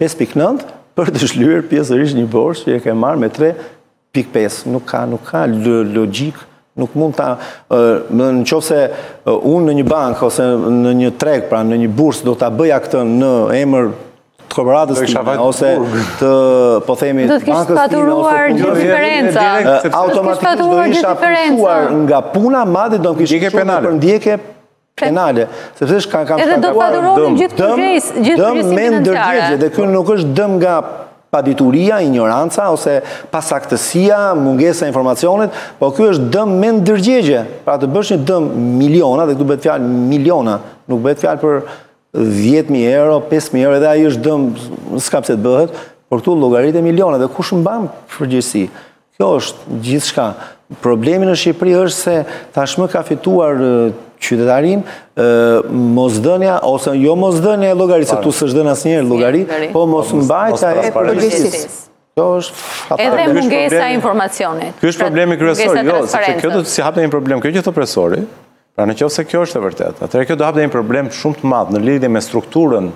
5.9 për të shlyer pjesërisht një borxh që e ke marrë me 3 Pik pesë, nuk ka, nuk ka logjikë, nuk mund ta, në në qofë se unë në një bankë, ose në një treg, pra në një bursë, do të bëja këtë në emër të korporatës time, ose të, po themi, bankës time, ose të një diferenca, automatikës do isha përkuar nga puna, madhe do në kishë shumë për ndjekje, penale, sepse është kanë kanë shkaktuar dëm, dëm, dëm me ndërgjegje, dhe ky nuk është dëm nga padituria, ignoranca, ose pasaktësia, mungesa e informacionit, po kjo është dëm me ndërgjegje, pra të bësh një dëm miliona, dhe këtu bëhet fjalë miliona, nuk bëhet fjalë për 10.000 euro, 5.000 euro, edhe ai është dëm, s'ka pse të bëhet, por këtu llogaritet miliona, dhe kush mban përgjegjësi, Kjo është gjithçka. Problemi në Shqipëri është se tashmë ka fituar qytetarinë mosdhënia, ose jo mosdhënia e llogarisë, se këtu s'është dhënë asnjëherë llogari, po mosmbajtja e përgjegjësisë. Kjo është fatal. Edhe mungesa e informacionit. Ky është problemi kryesor, jo, se që kjo do të hapte një problem, kjo që tha profesori, pra në qoftë se kjo është e vërtetë, atëherë kjo do hapte një problem shumë të madh në lidhje me strukturën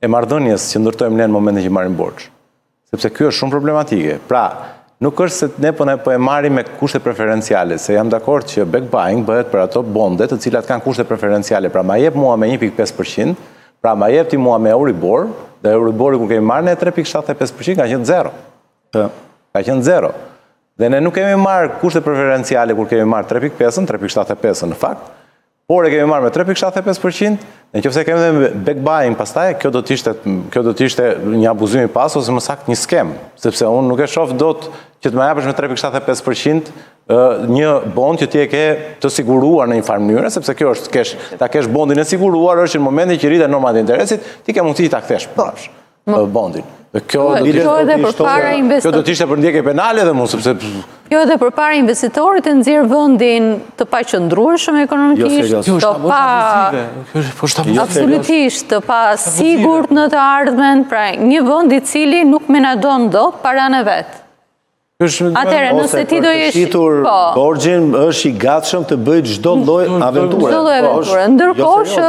e marrëdhënies që ndërtojmë ne në momentin që marrim borxh. Sepse kjo është shumë problematike. Pra, nuk është se ne po ne po e marrim me kushte preferenciale, se jam dakord që back buying bëhet për ato bonde të cilat kanë kushte preferenciale. Pra, ma jep mua me 1.5%, pra ma jep ti mua me Euribor, dhe Euribori kur kemi marrë ne 3.75% ka qenë zero. Ka qenë zero. Dhe ne nuk kemi marrë kushte preferenciale kur kemi marrë 3.5-ën, 3.75-ën në fakt, por e kemi marrë me 3.75%, në qoftë se kemi dhe back buying pastaj, kjo do t'ishte, kjo do t'ishte një abuzim i pas, ose më saktë një skemë, sepse unë nuk e shoh dot që të ma japësh me 3.75% një bond që ti e ke të siguruar në një farë mënyre, sepse kjo është kesh, ta kesh bondin e siguruar, është që në momentin që rriten normat e interesit, ti ke mundësi ta kthesh. Po. bondin. Kjo edhe përpara investitorit. Kjo do të ishte për ndjekje penale dhe mund, sepse... Kjo edhe përpara investitorit e nxjerr vendin të paqëndrueshëm ekonomikisht, jo, të pa... Kjo është po shtabuzit. Absolutisht, të pasigurt në të ardhmen, pra një vend i cili nuk menaxhon dot paranë e vet. Atëherë, nëse ti do jesh... Ose për të shitur po. borxhin, është i gatshëm të bëjë çdo lloj mm, mm, aventurë. Çdo lloj po, aventurë. Ndërkohë që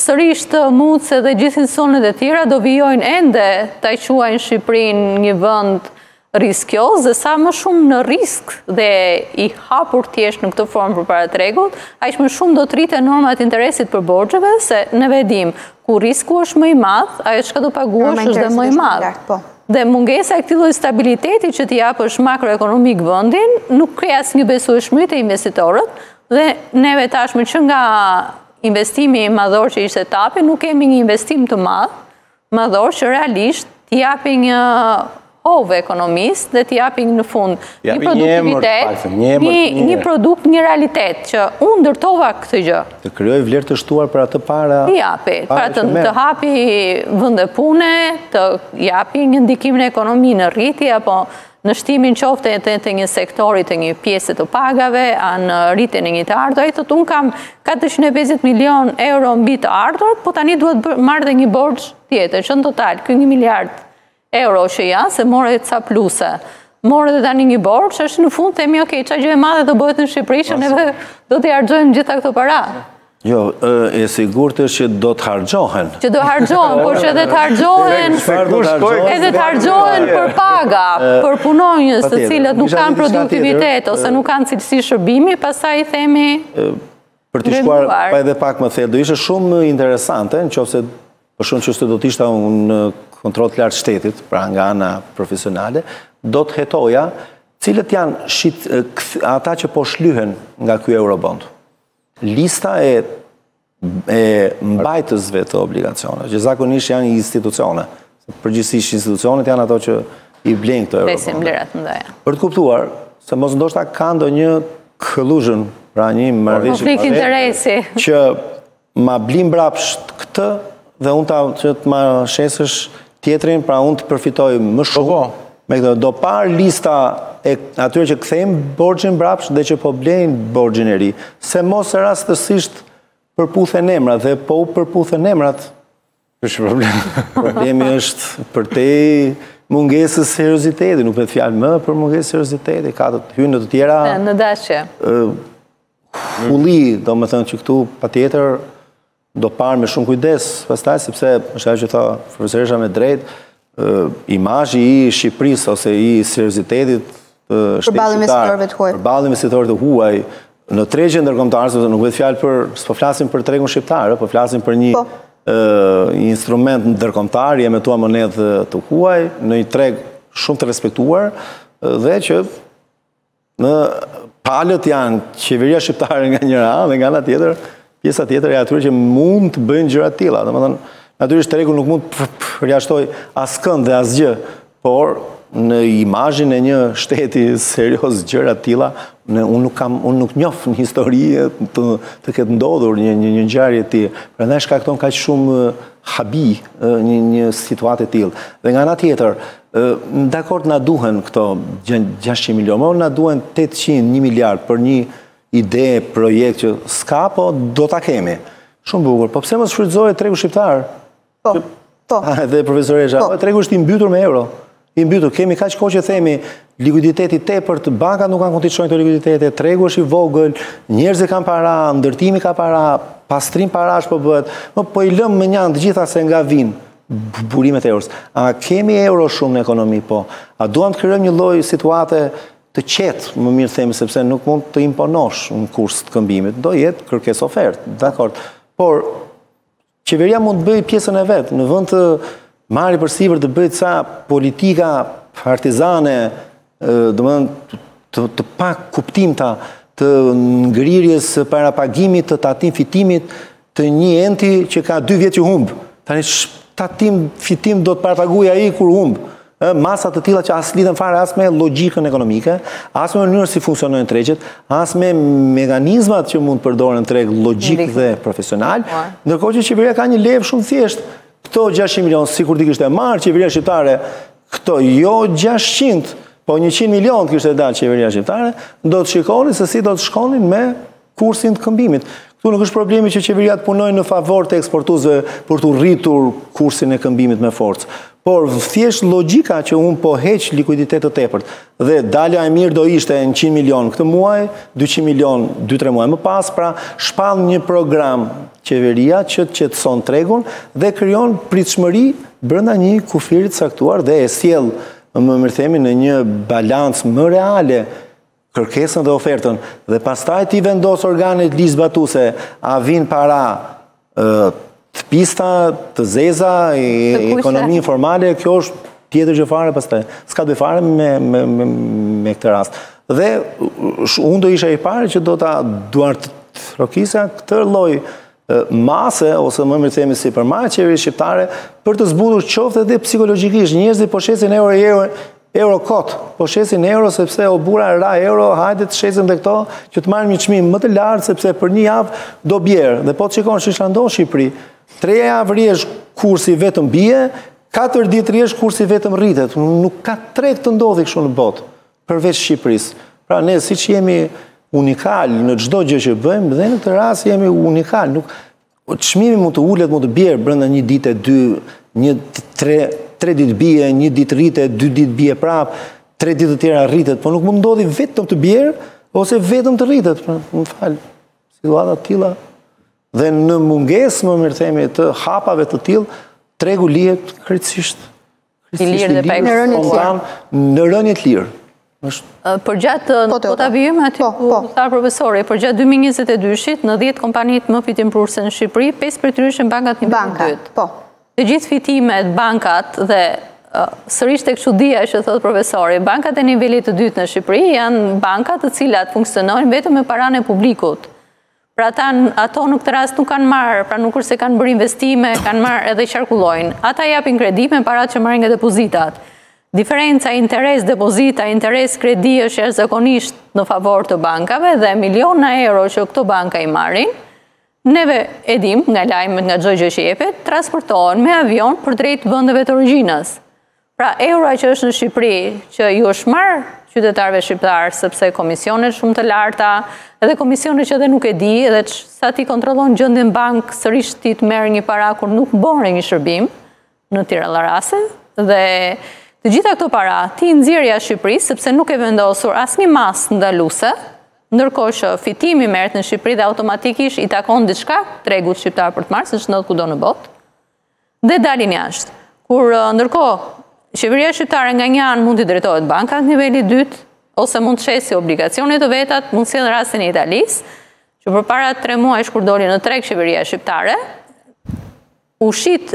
sërish Moody's dhe institucionet e tjera, do vijojnë ende ta quajnë Shqipërinë një vend riskioz dhe sa më shumë në risk dhe i hapur të jesh në këtë formë përpara tregut, aq më shumë do të rriten normat e interesit për borxheve, se ne e dimë, kur risku është më i madh, ajo çka do paguash është dhe më i madh. Po. Dhe mungesa e këtij lloji stabiliteti që t'i japësh makroekonomik vendin, nuk krijon asnjë besueshmëri te investitorët dhe neve tashmë që nga investimi madhor që ishte TAP-i, nuk kemi një investim të madh, madhor që realisht t'i japi një hov ekonomisë dhe t'i japi në fund një produktivitet, një produkt, një realitet që unë ndërtova këtë gjë. Të krijojë vlerë të shtuar për atë para... Të japi, pra të, të hapi vënde pune, të japi një ndikim në ekonomi në rritje, apo në shtimin qoftë edhe të një sektori të një pjese të pagave, a në rritjen e një të ardhure, ai thotë unë kam 450 milion euro mbi të ardhura, po tani duhet marrë dhe një borç tjetër, që në total, ke një miliard Euro që janë, se more ca pluse. More dhe tani një borxh, që në fund të fundit në fund, themi, ok, ça gjë e madhe do bëhet në Shqipëri, që neve do t'i harxhojmë gjitha këto para. Jo, e sigurt është që do të harxhohen. Që do harxhohen, por që edhe të harxhohen, edhe të harxhohen për paga, për punonjës të cilët nuk kanë produktivitet, ose nuk kanë cilësi shërbimi, pastaj i themi... Për të shkuar, pra edhe pak më thellë, do ishte shumë interesante, në qoftë se Për shembull në qoftë se do të isha unë në kontrol të lartë të shtetit, pra nga ana profesionale, do të hetoja cilët janë shit, ata që po shlyhen nga ky eurobond. Lista e, e mbajtësve të obligacioneve, që zakonisht janë institucione, përgjithsisht institucionet janë ato që i blenë këto eurobonde. Për të kuptuar, se mos ndoshta ka ndonjë collusion, pra një marrëveshje që Ma bli mbrapsht këtë dhe unë ta që të ma shesësh tjetrin, pra unë të përfitoj më po, shumë. Po, Me këtë, do parë lista e atyre që kthejnë borxhin mbrapsht dhe që po blejnë borxhin e ri. Se mos rastësisht përputhen emrat dhe po u përputhen emrat, Ky është problem. Problemi është përtej mungesës serioziteti, nuk bëhet fjalë më për mungesë serioziteti, këtu hyn në të tjera... Në dashje. Fulli, domethënë që këtu, patjetër, do parë me shumë kujdes, pastaj, sepse, është ajo që tha profesoresha me të drejtë, imazhi i Shqipërisë ose i seriozitetit të shtetit shqiptar, përballë investitorëve të huaj, në tregje ndërkombëtare, sepse nuk bëhet fjalë për, s'po flasim për tregun shqiptar, po flasim për një po. instrument ndërkombëtar i emetuar në monedhë të huaj në një treg shumë të respektuar dhe që Në palët janë qeveria shqiptare nga njëra anë dhe nga ana tjetër, pjesa tjetër e atyre që mund të bëjnë gjëra të tilla. Domethënë, natyrisht tregu nuk mund të përjashtojë askënd dhe asgjë, por në imazhin e një shteti serioz gjëra të tilla, unë nuk kam unë nuk njoh në histori të ketë ndodhur një një një ngjarje e tillë. Prandaj shkakton kaq shumë habi një një situatë e tillë. Dhe nga ana tjetër, Dakord na duhen këto 600 milion, po na duhen 800, 1 miliard për një ide, projekt që s'ka, po do ta kemi. Shumë bukur. Po pse mos shfrytëzohet tregu shqiptar? Po. Po. Dhe profesoresha, po. tregu është i mbytur me euro. I mbytur. Kemi kaq kohë që themi likuiditet i tepërt, bankat nuk kanë ku t'i çojnë këto likuiditete, tregu është i vogël, njerëzit kanë para, ndërtimi ka para, pastrim parash po bëhet. Po po i lëmë mënjanë të gjitha se nga vijnë. burimet e euros. A kemi euro shumë në ekonomi, po? A duam të krijojmë një lloj situate të qetë, më mirë themi, sepse nuk mund të imponosh në kurs të këmbimit, do jetë kërkesë-ofertë, dakord. Por, qeveria mund të bëjë pjesën e vet, në vend të marrë përsipër të bëjë ca politika partizane, Domethënë, të pak kuptimta të ngrirjes së parapagimit të tatim fitimit të një enti që ka dy vjet që humb. Tani tatim fitim do të parapaguje ai kur humb. Masa të tilla që s'lidhen fare as me logjikën ekonomike, as me mënyrën si funksionojnë tregjet, as me mekanizmat që mund të përdoren treg logjik dhe profesional, ndërkohë që qeveria ka një levë shumë të thjeshtë, këto 600 milion, sikur t'i kishte marrë, qeveria shqiptare Këto jo 600, po 100 milion të kishte dalë qeveria shqiptare, do të shikonit se si do të shkonin me kursin e këmbimit. Këtu nuk është problemi që qeveria të punojë në favor të eksportuesve për të rritur kursin e këmbimit me forcë. Por thjesht logjika që unë po heq likuiditet të tepërt Dhe dalja e mirë do ishte 100 milion këtë muaj, 200 milion 2-3 muaj më pas, pra shpall një program qeveria që qetëson tregun dhe krijon pritshmëri brenda një kufiri të caktuar dhe e sjell më mirë themi në një balancë më reale kërkesën dhe ofertën dhe pastaj t'i vendos organet ligjzbatuse a vijnë para Të pista, të zeza, ekonomi informale, kjo është tjetër gjë fare pastaj, s'ka të bëjë fare me këtë rast. Dhe unë do isha i pari që do ta duartrokisja këtë lloj mase, ose më mirë të themi sipërmarrje qeveria shqiptare, për të zbutur qoftë edhe psikologjikisht njerëzit po shesin euro e euro Euro kot, po shesin euro sepse o burra ra euro, hajde të shesin dhe këto që të marrim një çmim më të lartë sepse për një javë do bjerë. Dhe po të shikon se ç'ndodh në Shqipëri, tre javë rresht kursi vetëm bie, katër ditë rresht kursi vetëm rritet. Nuk ka treg të ndodhi kështu në botë, përveç Shqipërisë. Pra ne siç jemi unikal në çdo gjë që bëjmë, dhe në këtë rast jemi unikal. Nuk, Çmimi mund të ulet, mund të bjerë brenda një dite, dy, një, tre, tre ditë bie, një ditë rritet, dy ditë bie prapë, tre ditë të tjera rritet, po nuk mund të ndodhi vetëm të bjerë, ose vetëm të rritet, pra, më fal, situata të tilla. Dhe në mungesë më mirë themi të hapave të tillë, tregu lihet krejtësisht I lirë dhe pa ekspozuar. Në rënie të lirë. Përgjatë, po të po vijmë aty po, ku po. tha profesori, përgjatë 2022-shit, në 10 kompanitë më fitimprurëse në Shqipëri, 5 prej tyre ishin bankat nivelit të dytë. Po. Të gjithë fitimet, bankat dhe sërish te kjo ideja që thotë profesori, bankat e nivelit të dytë në Shqipëri janë bankat të cilat funksionojnë vetëm me paranë e publikut. Pra ata ato në këtë rast nuk kanë marrë, pra nuk është se kanë bërë investime, kanë marrë edhe qarkullojnë. Ata japin kredi me paratë që marrin nga depozitat. Diferenca interes depozita, interes kredi është jashtëzakonisht në favor të bankave dhe miliona euro që këto banka i marrin, neve e dimë nga lajmet nga çdo gjë që jepet, transportohen me avion për drejt vendeve të origjinës. Pra euro që është në Shqipëri, që iu është marrë qytetarëve shqiptarë, sepse komisionet shumë të larta, edhe komisionet që edhe nuk e di, edhe që sa ti kontrollon gjendjen në bankë, sërish ti të merr një para, kur nuk bëre një shërbim, në tira larase, dhe të gjitha këto para, t'i nxjerr jashtë Shqipërisë, sepse nuk e vendosur asnjë masë ndaluese, ndërkohë që fitimi merret në Shqipëri dhe automatikisht i takon diçka tregut shqiptar për të marrë, siç ndodh kudo në botë, Dhe dalin jashtë. Kur ndërkohë, qeveria shqiptare nga një anë mund t'i drejtohet bankave niveli i dytë, ose mund të shesi obligacione të vetat, mund të sjellë rastin e Italisë, që përpara tre muajsh kur doli në treg qeveria shqiptare, u shit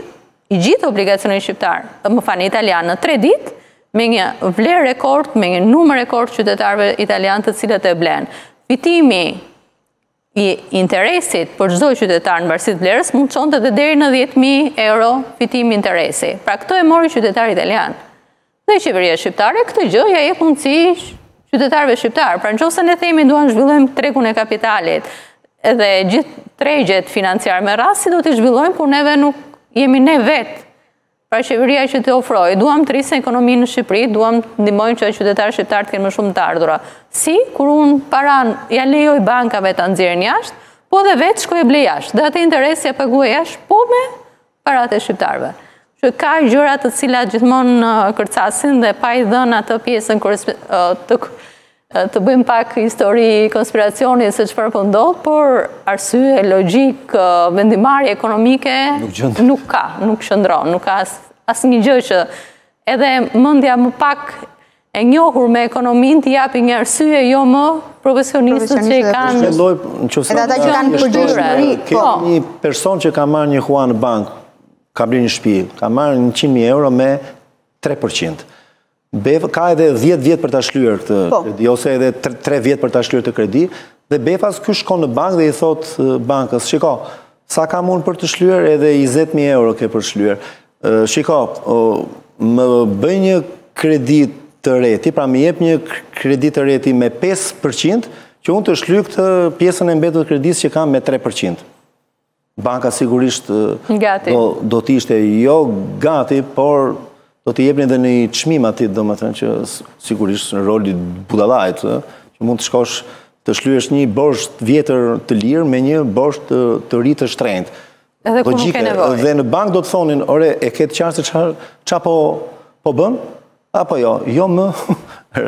i gjithë obligacioni shqiptar, më falni italian, në tre ditë, me një vlerë rekord, me një numër rekord qytetarëve italianë të cilët e blenë. Fitimi i interesit për çdo qytetar në varësi të vlerës mund të çonte edhe deri në 10000 euro fitim interesi. Pra këtë e mori qytetari italian. Dhe qeveria shqiptare këtë gjë ia jep mundësi qytetarëve shqiptarë. Pra në qoftë se ne themi duam të zhvillojmë tregun e kapitalit dhe gjithë tregjet financiare me radhë si do t'i zhvillojmë, kur neve nuk jemi ne vetë Pra qeveria që të ofrojë, duam të rrisim ekonominë në Shqipëri, duam të ndihmojmë që qytetarët shqiptarë të kenë më shumë të ardhura. Si, kur unë paran, ia lejoj bankave ta nxjerrin jashtë, po dhe vetë shkoj e blej jashtë, dhe atë interes ia paguaj jashtë, po me paratë e shqiptarëve. Që ka gjëra të cilat gjithmonë kërcasin dhe pa i dhënë atë pjesën të Të bëjmë pak histori konspiracioni se çfarë po ndodh, po por arsye, logjikë, vendimmarrje ekonomike nuk ka, nuk qëndron, nuk ka asnjë gjë që edhe mendja më pak e njohur me ekonominë t'i japë një arsye jo më profesionistët që i kanë... Edhe ata që kanë përgjyshë në rritë. Kemi, po, një person që ka marrë një hua në bankë, ka blerë një shpi, ka marrë 100.000 euro me 3%. Befas ka edhe 10 vjet për ta shlyer këtë po. kredi ose edhe 3 vjet për ta shlyer këtë kredi dhe befas ky shkon në bankë dhe i thotë bankës, shiko, sa kam unë për të shlyer edhe 20.000 euro ke për shlyer. Shiko, më bëj një kredi të re ti, pra më jep një kredi të re ti me 5% që unë të shlyej këtë pjesën e mbetur të kredisë që kam me 3%. Banka sigurisht do të ishte jo gati, por do t'i jepnin dhe një çmim atij, domethënë që sigurisht në rol i budallait, që mund të shkosh të shlyesh një borxh të vjetër të lirë me një borxh të ri të shtrenjtë. Edhe kur nuk ke nevojë. Dhe në bankë do të thonin, ore, e ke të qartë se ça po, po bën? Apo jo, jo më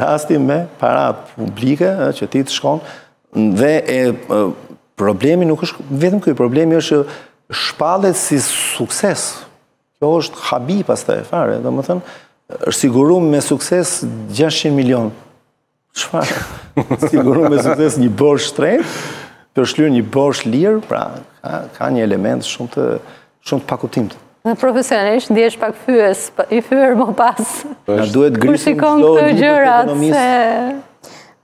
rasti me para publike që ti të shkon dhe e problemi nuk është vetëm ky, problemi është që shpallet si sukses. Kjo është habi pastaj fare, domethënë, është siguruar me sukses 600 milion Çfarë? Siguruar me sukses një borxh të shtrenjtë, për të shlyer një borxh të lirë, pra ka një element shumë të shumë të pakuptimtë. Në profesionalisht ndihesh pak fyes, po, i fyer më pas. Na duhet të grisim çdo gjë të ekonomisë.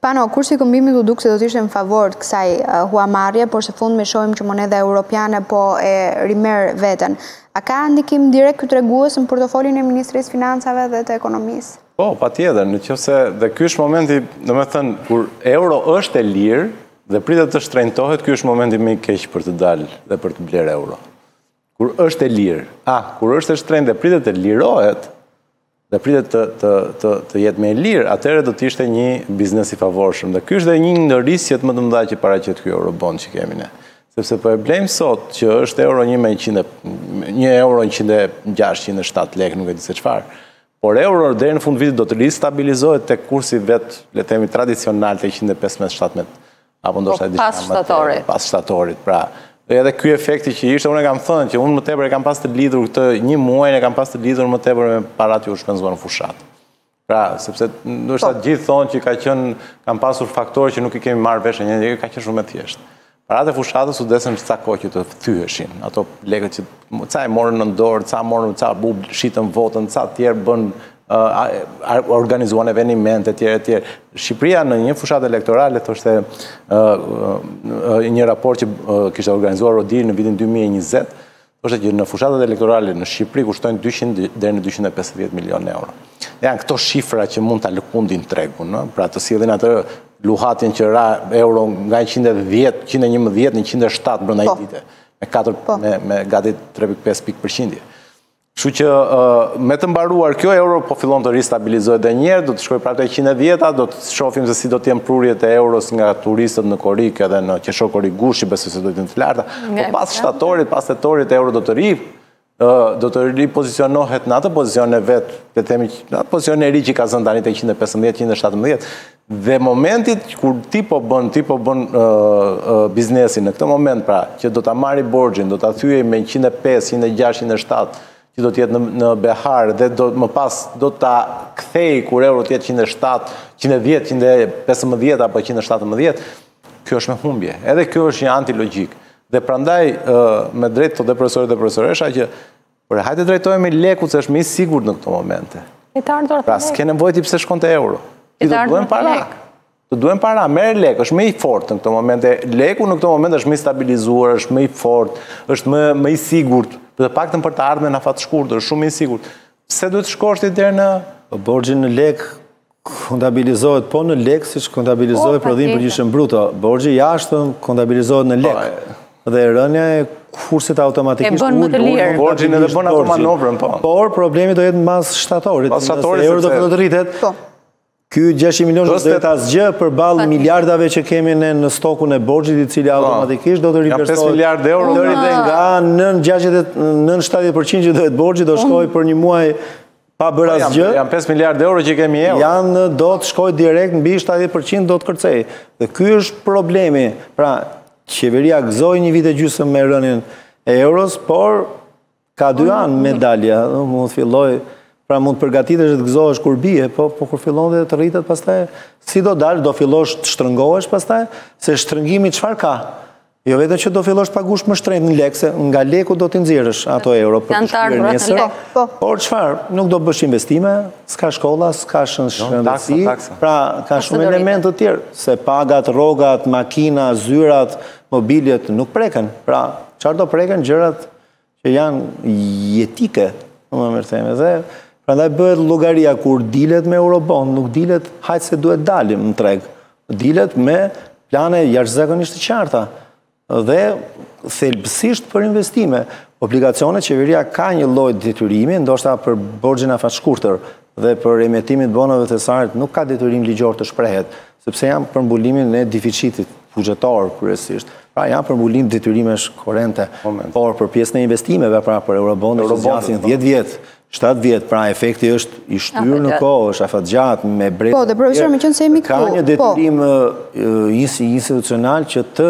Pano, kursi i këmbimit u duk se do të ishte në favor të kësaj uh, huamarrje, por së fundmi shohim që monedha europiane po e rimerr veten, a ka ndikim direkt ky tregues në portofolin e Ministrisë së Financave dhe të Ekonomisë? Po, patjetër, në qoftë se dhe ky është momenti, domethënë, kur euro është e lirë dhe pritet të shtrenjtohet, ky është momenti më i keq për të dalë dhe për të blerë euro. Kur është e lirë, a, kur është e shtrenjtë dhe pritet të lirohet, dhe pritet të, të, të, të jetë më e lirë, atëhere do të ishte një biznes i favorshëm. Dhe ky është dhe një ndër risqet më të mdha që paraqet ky eurobond që kemi ne. Sepse për po e blejmë sot që është euro një me 100, një euro 106, 107 lek, nuk e di se çfarë Por euro deri në fund të vitit do të ristabilizohet tek kursi vet, le të themi tradicional të 115-17 apo ndoshta po, diçka pas shtatorit. Pas shtatorit, pra. Edhe ky efekti që ishte, unë e kam thënë që unë më tepër e kam pas të lidhur këtë një muaj, e kam pas të lidhur më tepër me paratë që u shpenzuan në fushatë. Pra, sepse ndoshta po. të gjithë thonë që ka qenë kanë pasur faktorë që nuk i kemi marrë vesh e një, ka qenë shumë e thjeshtë. Paratë e fushatës u deshën ca kohë që të thyheshin. Ato lekët që ca e morën nën dorë, ca morën, ca bub, shitën votën, ca të tjerë bënë, organizuan evenimente, e tjera, e tjera. Shqipëria në një fushatë elektorale, thoshte një raport që kishte organizuar ODIHR-i në vitin 2020, është që në fushatat elektorale në Shqipëri kushtojnë 200 deri në 250 milion euro. Dhe janë këto shifra që mund ta lëkundin tregun, pra të sjellin atë luhatjen që ra euro nga 110, 111, 107 brenda një dite, me, 4, po. me, me gati 3.5 pikë përqindje. Kështu që me të mbaruar kjo euro po fillon të ristabilizohet edhe një herë, do të shkojë prapë te 110, do të shofim se si do të jenë prurjet e euros nga turistët në korrik edhe në qershor, korrik, gusht, besoj se do të jenë të larta. Po pas shtatorit, pas tetorit euro do të rri, do të ripozicionohet në atë pozicionin e vet, të themi në atë pozicionin e ri që ka zënë tani të 115-117, dhe momentit kur ti po bën, ti po bën biznesin në këtë moment pra, që do ta marrë borxhin, do ta thyejë me 105, 106, 107, që do të jetë në behar dhe më pas do ta kthejë kur euro të jetë 107, 110, 115 apo 117, Kjo është me humbje. Edhe kjo është një antilogjikë. Dhe prandaj me të drejtë tha edhe profesori dhe profesoresha që por hajde t'i drejtohemi lekut se është më i sigurt në këto momente. E të ardhur pra, te lek. Pra s'ke nevojë ti pse shkon te euro. Ti do të duhen para. Të duhen para, merre lek, është më i fortë në këto momente. Leku në këto momente është më i stabilizuar, është më i fortë, është më i sigurt. Për të paktën, për të ardhmen afatshkurtër është shumë më i sigurt. Pse duhet të shkosh ti deri në borxhin në lek Kontabilizohet po në lek, siç kontabilizohet po, prodhimi i përgjithshëm bruto. Borxhi i jashtëm kontabilizohet në lek. Po, dhe rënia e kursit automatikisht ul. E bën më të lirë. Borxhin edhe bën atë manovrën, po. Por, problemi do jetë mas shtatorit. Mas shtatorit, sepse. Euro do të rritet. Po. Ky 600 milion do jetë asgjë përballë miliardave që kemi në në stokun e borxhit i cili automatikisht do të rivlerësohet. Ja 5 miliard euro. Në rritje nga nën 70% që do jetë borxhi do shkojë për një muaj Pa bërë po, asgjë. Janë 5 miliardë euro që i kemi euro. Janë do të shkojë direkt mbi 70% do të kërcejë. Dhe ky është problemi. Pra, qeveria gëzoi një vit e gjysmë me rënien e euros, por ka dy anë medalja, mund të fillojë Pra mund të përgatitesh të gëzohesh kur bie, po, po kur fillon e të rritet pastaj, si do dalë, do fillosh të shtrëngohesh pastaj, se shtrëngimi çfarë ka? Jo vetëm që do fillosh të pagush më shtrenjtë në lekë, se nga leku do t'i nxjerrësh ato euro për të shlyer njëherë. Po. Por çfarë, nuk do bësh investime, s'ka shkolla, s'ka shëndetësi, pra ka shumë elementë të tjerë, se pagat, rrogat, makina, zyrat, mobiljet, nuk preken. Pra, çfarë do preken, gjërat që janë jetike, në mirë themi, dhe prandaj bëhet llogaria kur dilet me Eurobond, nuk dilet hajt se duhet dalim në treg, dilet me plane jashtëzakonisht të qarta, dhe thelbësisht për investime. Obligacionet, qeveria ka një lloj detyrimi, ndoshta për borxhin afatshkurtër, dhe për emetimin e bonove të thesarit nuk ka detyrim ligjor të shprehet, Sepse janë për mbulimin e deficitit buxhetar kryesisht. Pra janë për mbulim detyrimesh korrente, por për pjesën e investimeve, pra për eurobonde që zgjasin 10 vjet, 7 vjet, pra efekti është i shtyrë në kohë, është afatgjatë, me të drejtë. Po, dhe profesor, meqenëse jemi këtu. Ka një po. detyrim institucional që të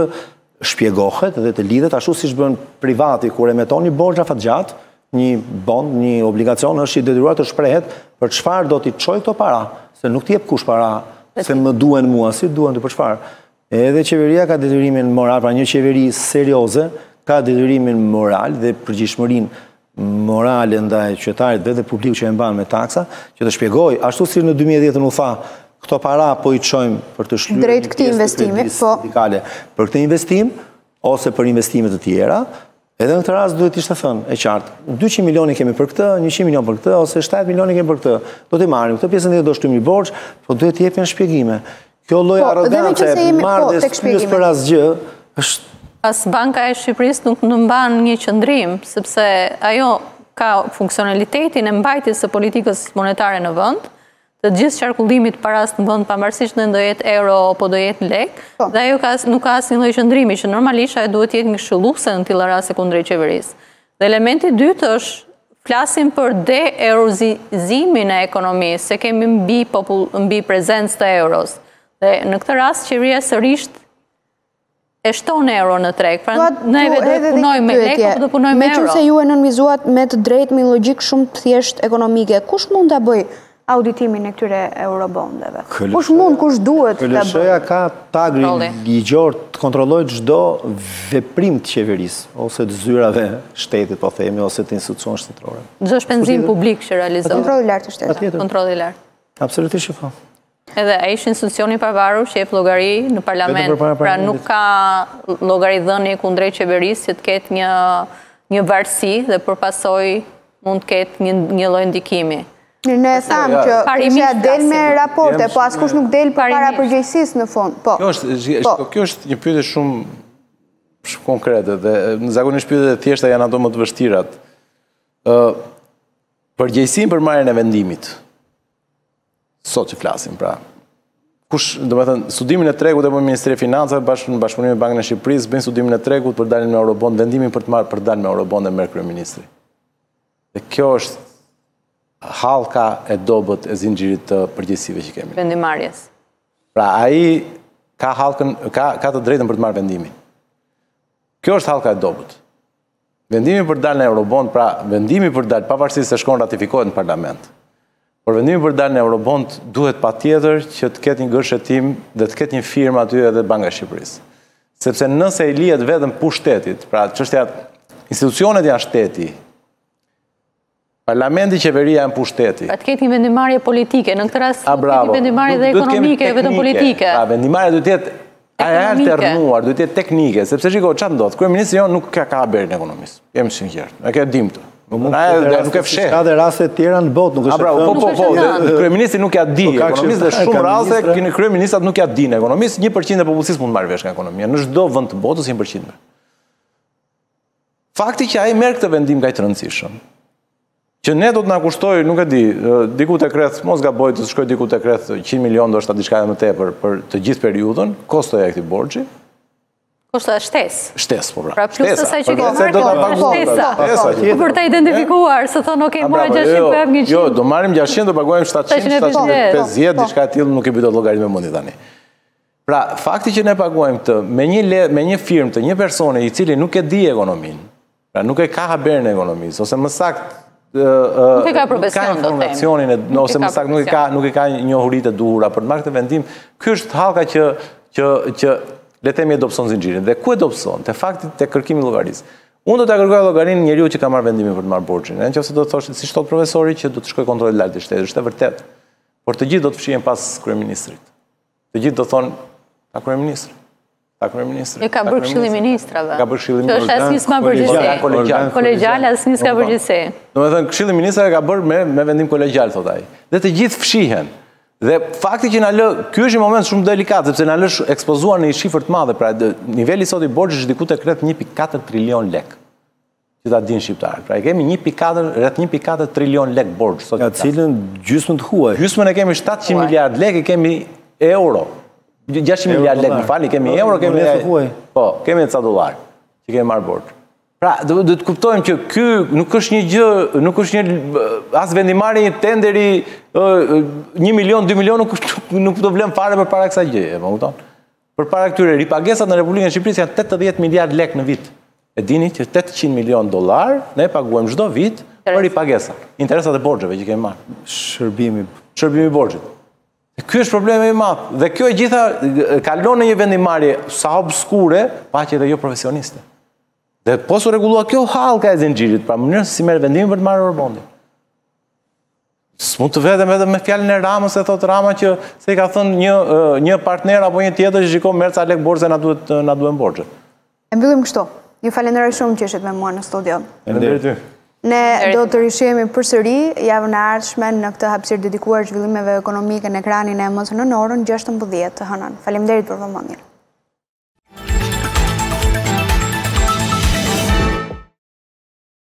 shpjegohet dhe të lidhet ashtu siç bën privati kur emeton një borxh afatgjatë, një bond, një obligacion është i detyruar të shprehet për çfarë do t'i çojë këto para, se nuk të jep kush para se më duhen mua, si, duhen ty për çfarë. Edhe qeveria ka detyrimin moral, pra një qeveri serioze ka detyrimin moral dhe përgjegjshmërinë morale ndaj qytetarit dhe dhe publikut që e mban me taksa, që të shpjegojë, ashtu si në 2010 u tha, këto para po i çojmë për të shlyer drejt këtij investimi, po sindikale për këtë investim ose për investime të tjera, Edhe në këtë rast duhet të ishte thënë, e qartë, 200 milion i kemi për këtë, 100 milion për këtë, ose 7 milion i kemi për këtë, do t'i marrim, këtë pjesën dhe do shtojmë borxh, po duhet të jepen shpjegime. Kjo lloj po, arrogance, marrë, s'ka shpjegim për asgjë, është As Banka e Shqipërisë nuk mban një qëndrim, sepse ajo ka funksionalitetin e mbajtjes së politikës monetare në vend, të gjithë qarkullimit të parasë në vend, pavarësisht nëse do jetë euro apo do jetë në lek, po. dhe ajo nuk ka asnjë lloj qëndrimi, që normalisht ajo duhet të jetë një shëllukse në tilla raste kundër qeverisë. Dhe elementi i dytë është flasim për de-euroizimin e ekonomisë, se kemi mbi, popull, mbiprezencë të euros. Dhe në këtë rast, qeveria sërish e shton euro në treg. Pra, unë duhet të punoj me lek apo duhet të punoj me euro. Meqenëse ju e nënvizuat me të drejtë, me logjikë shumë të thjeshtë ekonomike, kush mund ta bëjë auditimin e këtyre eurobondeve. Kush mund, kush duhet ta bëjë? KLSH-ja ka tagrin ligjor të kontrollojë çdo veprim të qeverisë, ose të zyrave të shtetit, po themi, ose të institucioneve shtetërore. Çdo shpenzim publik që realizohet. Kontrolli i Lartë i Shtetit. Kontrolli i Lartë. Absolutisht që po. Edhe ai është institucion i pavarur që jep llogari në parlament, pra nuk ka llogaridhënie kundrejt qeverisë që të ketë një varësi dhe për pasojë mund të ketë një, një lloj ndikimi. Mirë, ne e thamë që çështja del me raporte, po askush nuk del përpara përgjegjësisë në fund. Po. Kjo është, po. Po, kjo është një pyetje shumë shumë konkrete dhe në zakonisht pyetjet e thjeshta janë ato më të vështirat. Përgjegjësinë për marrjen e vendimit. Sot që flasim, pra, kush, domethënë, studimin e tregut e bën Ministria e Financave, bashkë në bashkëpunim me Bankën e Shqipërisë, bëjnë studimin e tregut për daljen me Eurobond, vendimin për të marrë për daljen me Eurobond e merr kryeministri. Dhe kjo është hallka e dobët e zinxhirit të përgjegjësive që kemi. Vendimmarrjes. Pra, ai ka, hallkën, ka, ka të drejtën për të marrë vendimin. Kjo është hallka e dobët. Vendimi për të dalë në Eurobond, pra vendimi për të dalë, pavarësisht se shkon ratifikohet në parlament. Por vendimi për të dalë në Eurobond duhet patjetër që të ketë një gërshetim dhe të ketë një firmë aty edhe Banka e Shqipërisë. Sepse nëse i lihet vetëm pushtetit, pra çështja institucionet janë shteti, Parlamenti, qeveria janë pushteti. Pra të ketë një vendimmarrje politike, në këtë rast të ketë një vendimmarrje dhe ekonomike, jo vetëm politike. Pra vendimmarrja duhet të jetë e alternuar, duhet të jetë teknike, sepse shiko, çfarë ndodh, kryeministri jonë nuk ia ka haberin e ekonomisë, jem së njërë, e ke dim të. Po nuk e fsheh. Ka dhe raste të tjera në botë, nuk është. Pra, po po po, kryeministri nuk ia di po, ekonomisë dhe shumë raste keni kryeministrat nuk ia dinë ekonomisë, 1% e popullsisë mund të marrë vesh nga ekonomia. Në çdo vend të botës 1%. Fakti që ai merr këtë vendim kaq të rëndësishëm. Që ne do të na kushtojë, nuk e di, diku tek rreth, mos gaboj do shkojë diku tek rreth 100 milionë ndoshta diçka edhe më tepër për të gjithë periudhën, kostoja e këtij borxhi. Kosto shtesë. Shtesë, po pra. Pra plus të asaj që ke marrë, do ta paguaj. Shtesa. Po për të identifikuar, se thonë, ok, mora 600, jo, po jap 100. Jo, do marrim 600, do paguajmë 700, 750, diçka e tillë, nuk i bëj dot llogaritë me mendje tani. Pra, fakti që ne paguajmë këtë me një le, me një firmë te një personi i cili nuk e di ekonominë, pra nuk e ka haberin e ekonomisë ose më saktë nuk e ka profesion do të them. Ose më saktë nuk e ka nuk e ka njohuritë e duhura për të marrë këtë vendim. Ky është hallka që që që le të themi e dobëson zinxhirin. Dhe ku e dobëson? Te fakti te kërkimi i llogarisë. Unë do t'ia kërkoj llogarinë njeriut që ka marrë vendimin për të marrë borxhin. Në qoftë se do të thuash siç thotë profesori që do të shkojë kontrolli i lartë i shtetit, është e vërtetë. Por të gjithë do të fshihen pas kryeministrit. Të gjithë do thonë, tha kryeministri. Tha kryeministri. E ka bërë këshilli i ministrave. Ka bërë këshilli i ministrave. Që është asnjë s'mban përgjegjësi. Kolegjial. Kolegjial, asnjë s'ka përgjegjësi. Domethënë, këshilli i ministrave ka bërë me vendim kolegjial, thotë ai. Dhe të gjithë fshihen. Dhe fakti që na lë, ky është një moment shumë delikat, sepse na lë ekspozuar në një shifër të madhe, pra niveli sot i borxhit është diku tek rreth 1.4 trilion lek. që ta dinë shqiptarët. Pra i kemi 1.4, rreth 1.4 trilion lek borxh sot. Nga cilën gjysmën të huaj. Gjysmën e kemi 700 miliard lek, i kemi euro. 600 miliard lek, më falni, kemi euro, kemi... Të huaj. Po, kemi ca dollarë, që kemi marrë borxh. Pra, do të kuptojmë që ky nuk është një gjë, nuk është një, as vendimmarrje një tenderi, një milion, dy milion, nuk, nuk të vlen fare përpara kësaj gjëje, më kupton. Përpara këtyre, ripagesat në Republikën e Shqipërisë janë 80 miliard lek në vit. E dini që 800 milion dollarë ne paguajmë çdo vit për ripagesa. Interesat e borxheve që kemi marrë. Shërbimi. Shërbimi i borxhit. Ky është problemi i madh. Dhe kjo e gjitha kalon në një vendimmarrje sa obskure, po aq edhe jo profesioniste. Dhe po s'u rregullua kjo hallka e zinxhirit, pra mënyra si merret vendimi për të marrë eurobondin. S'mund të jetë vetëm me fjalën e Ramës se thotë Rama që se i ka thënë një një partner apo një tjetër që shikon merr ca lek borxhe na duhet na duhen borxhe. E mbyllim kështu. Ju falenderoj shumë që ishit me mua në studio. Faleminderit ty. Ne do të rishihemi përsëri javën e ardhshme në këtë hapësirë dedikuar zhvillimeve ekonomike në ekranin e MCN në orën 16 të hënën. Faleminderit për vëmendjen.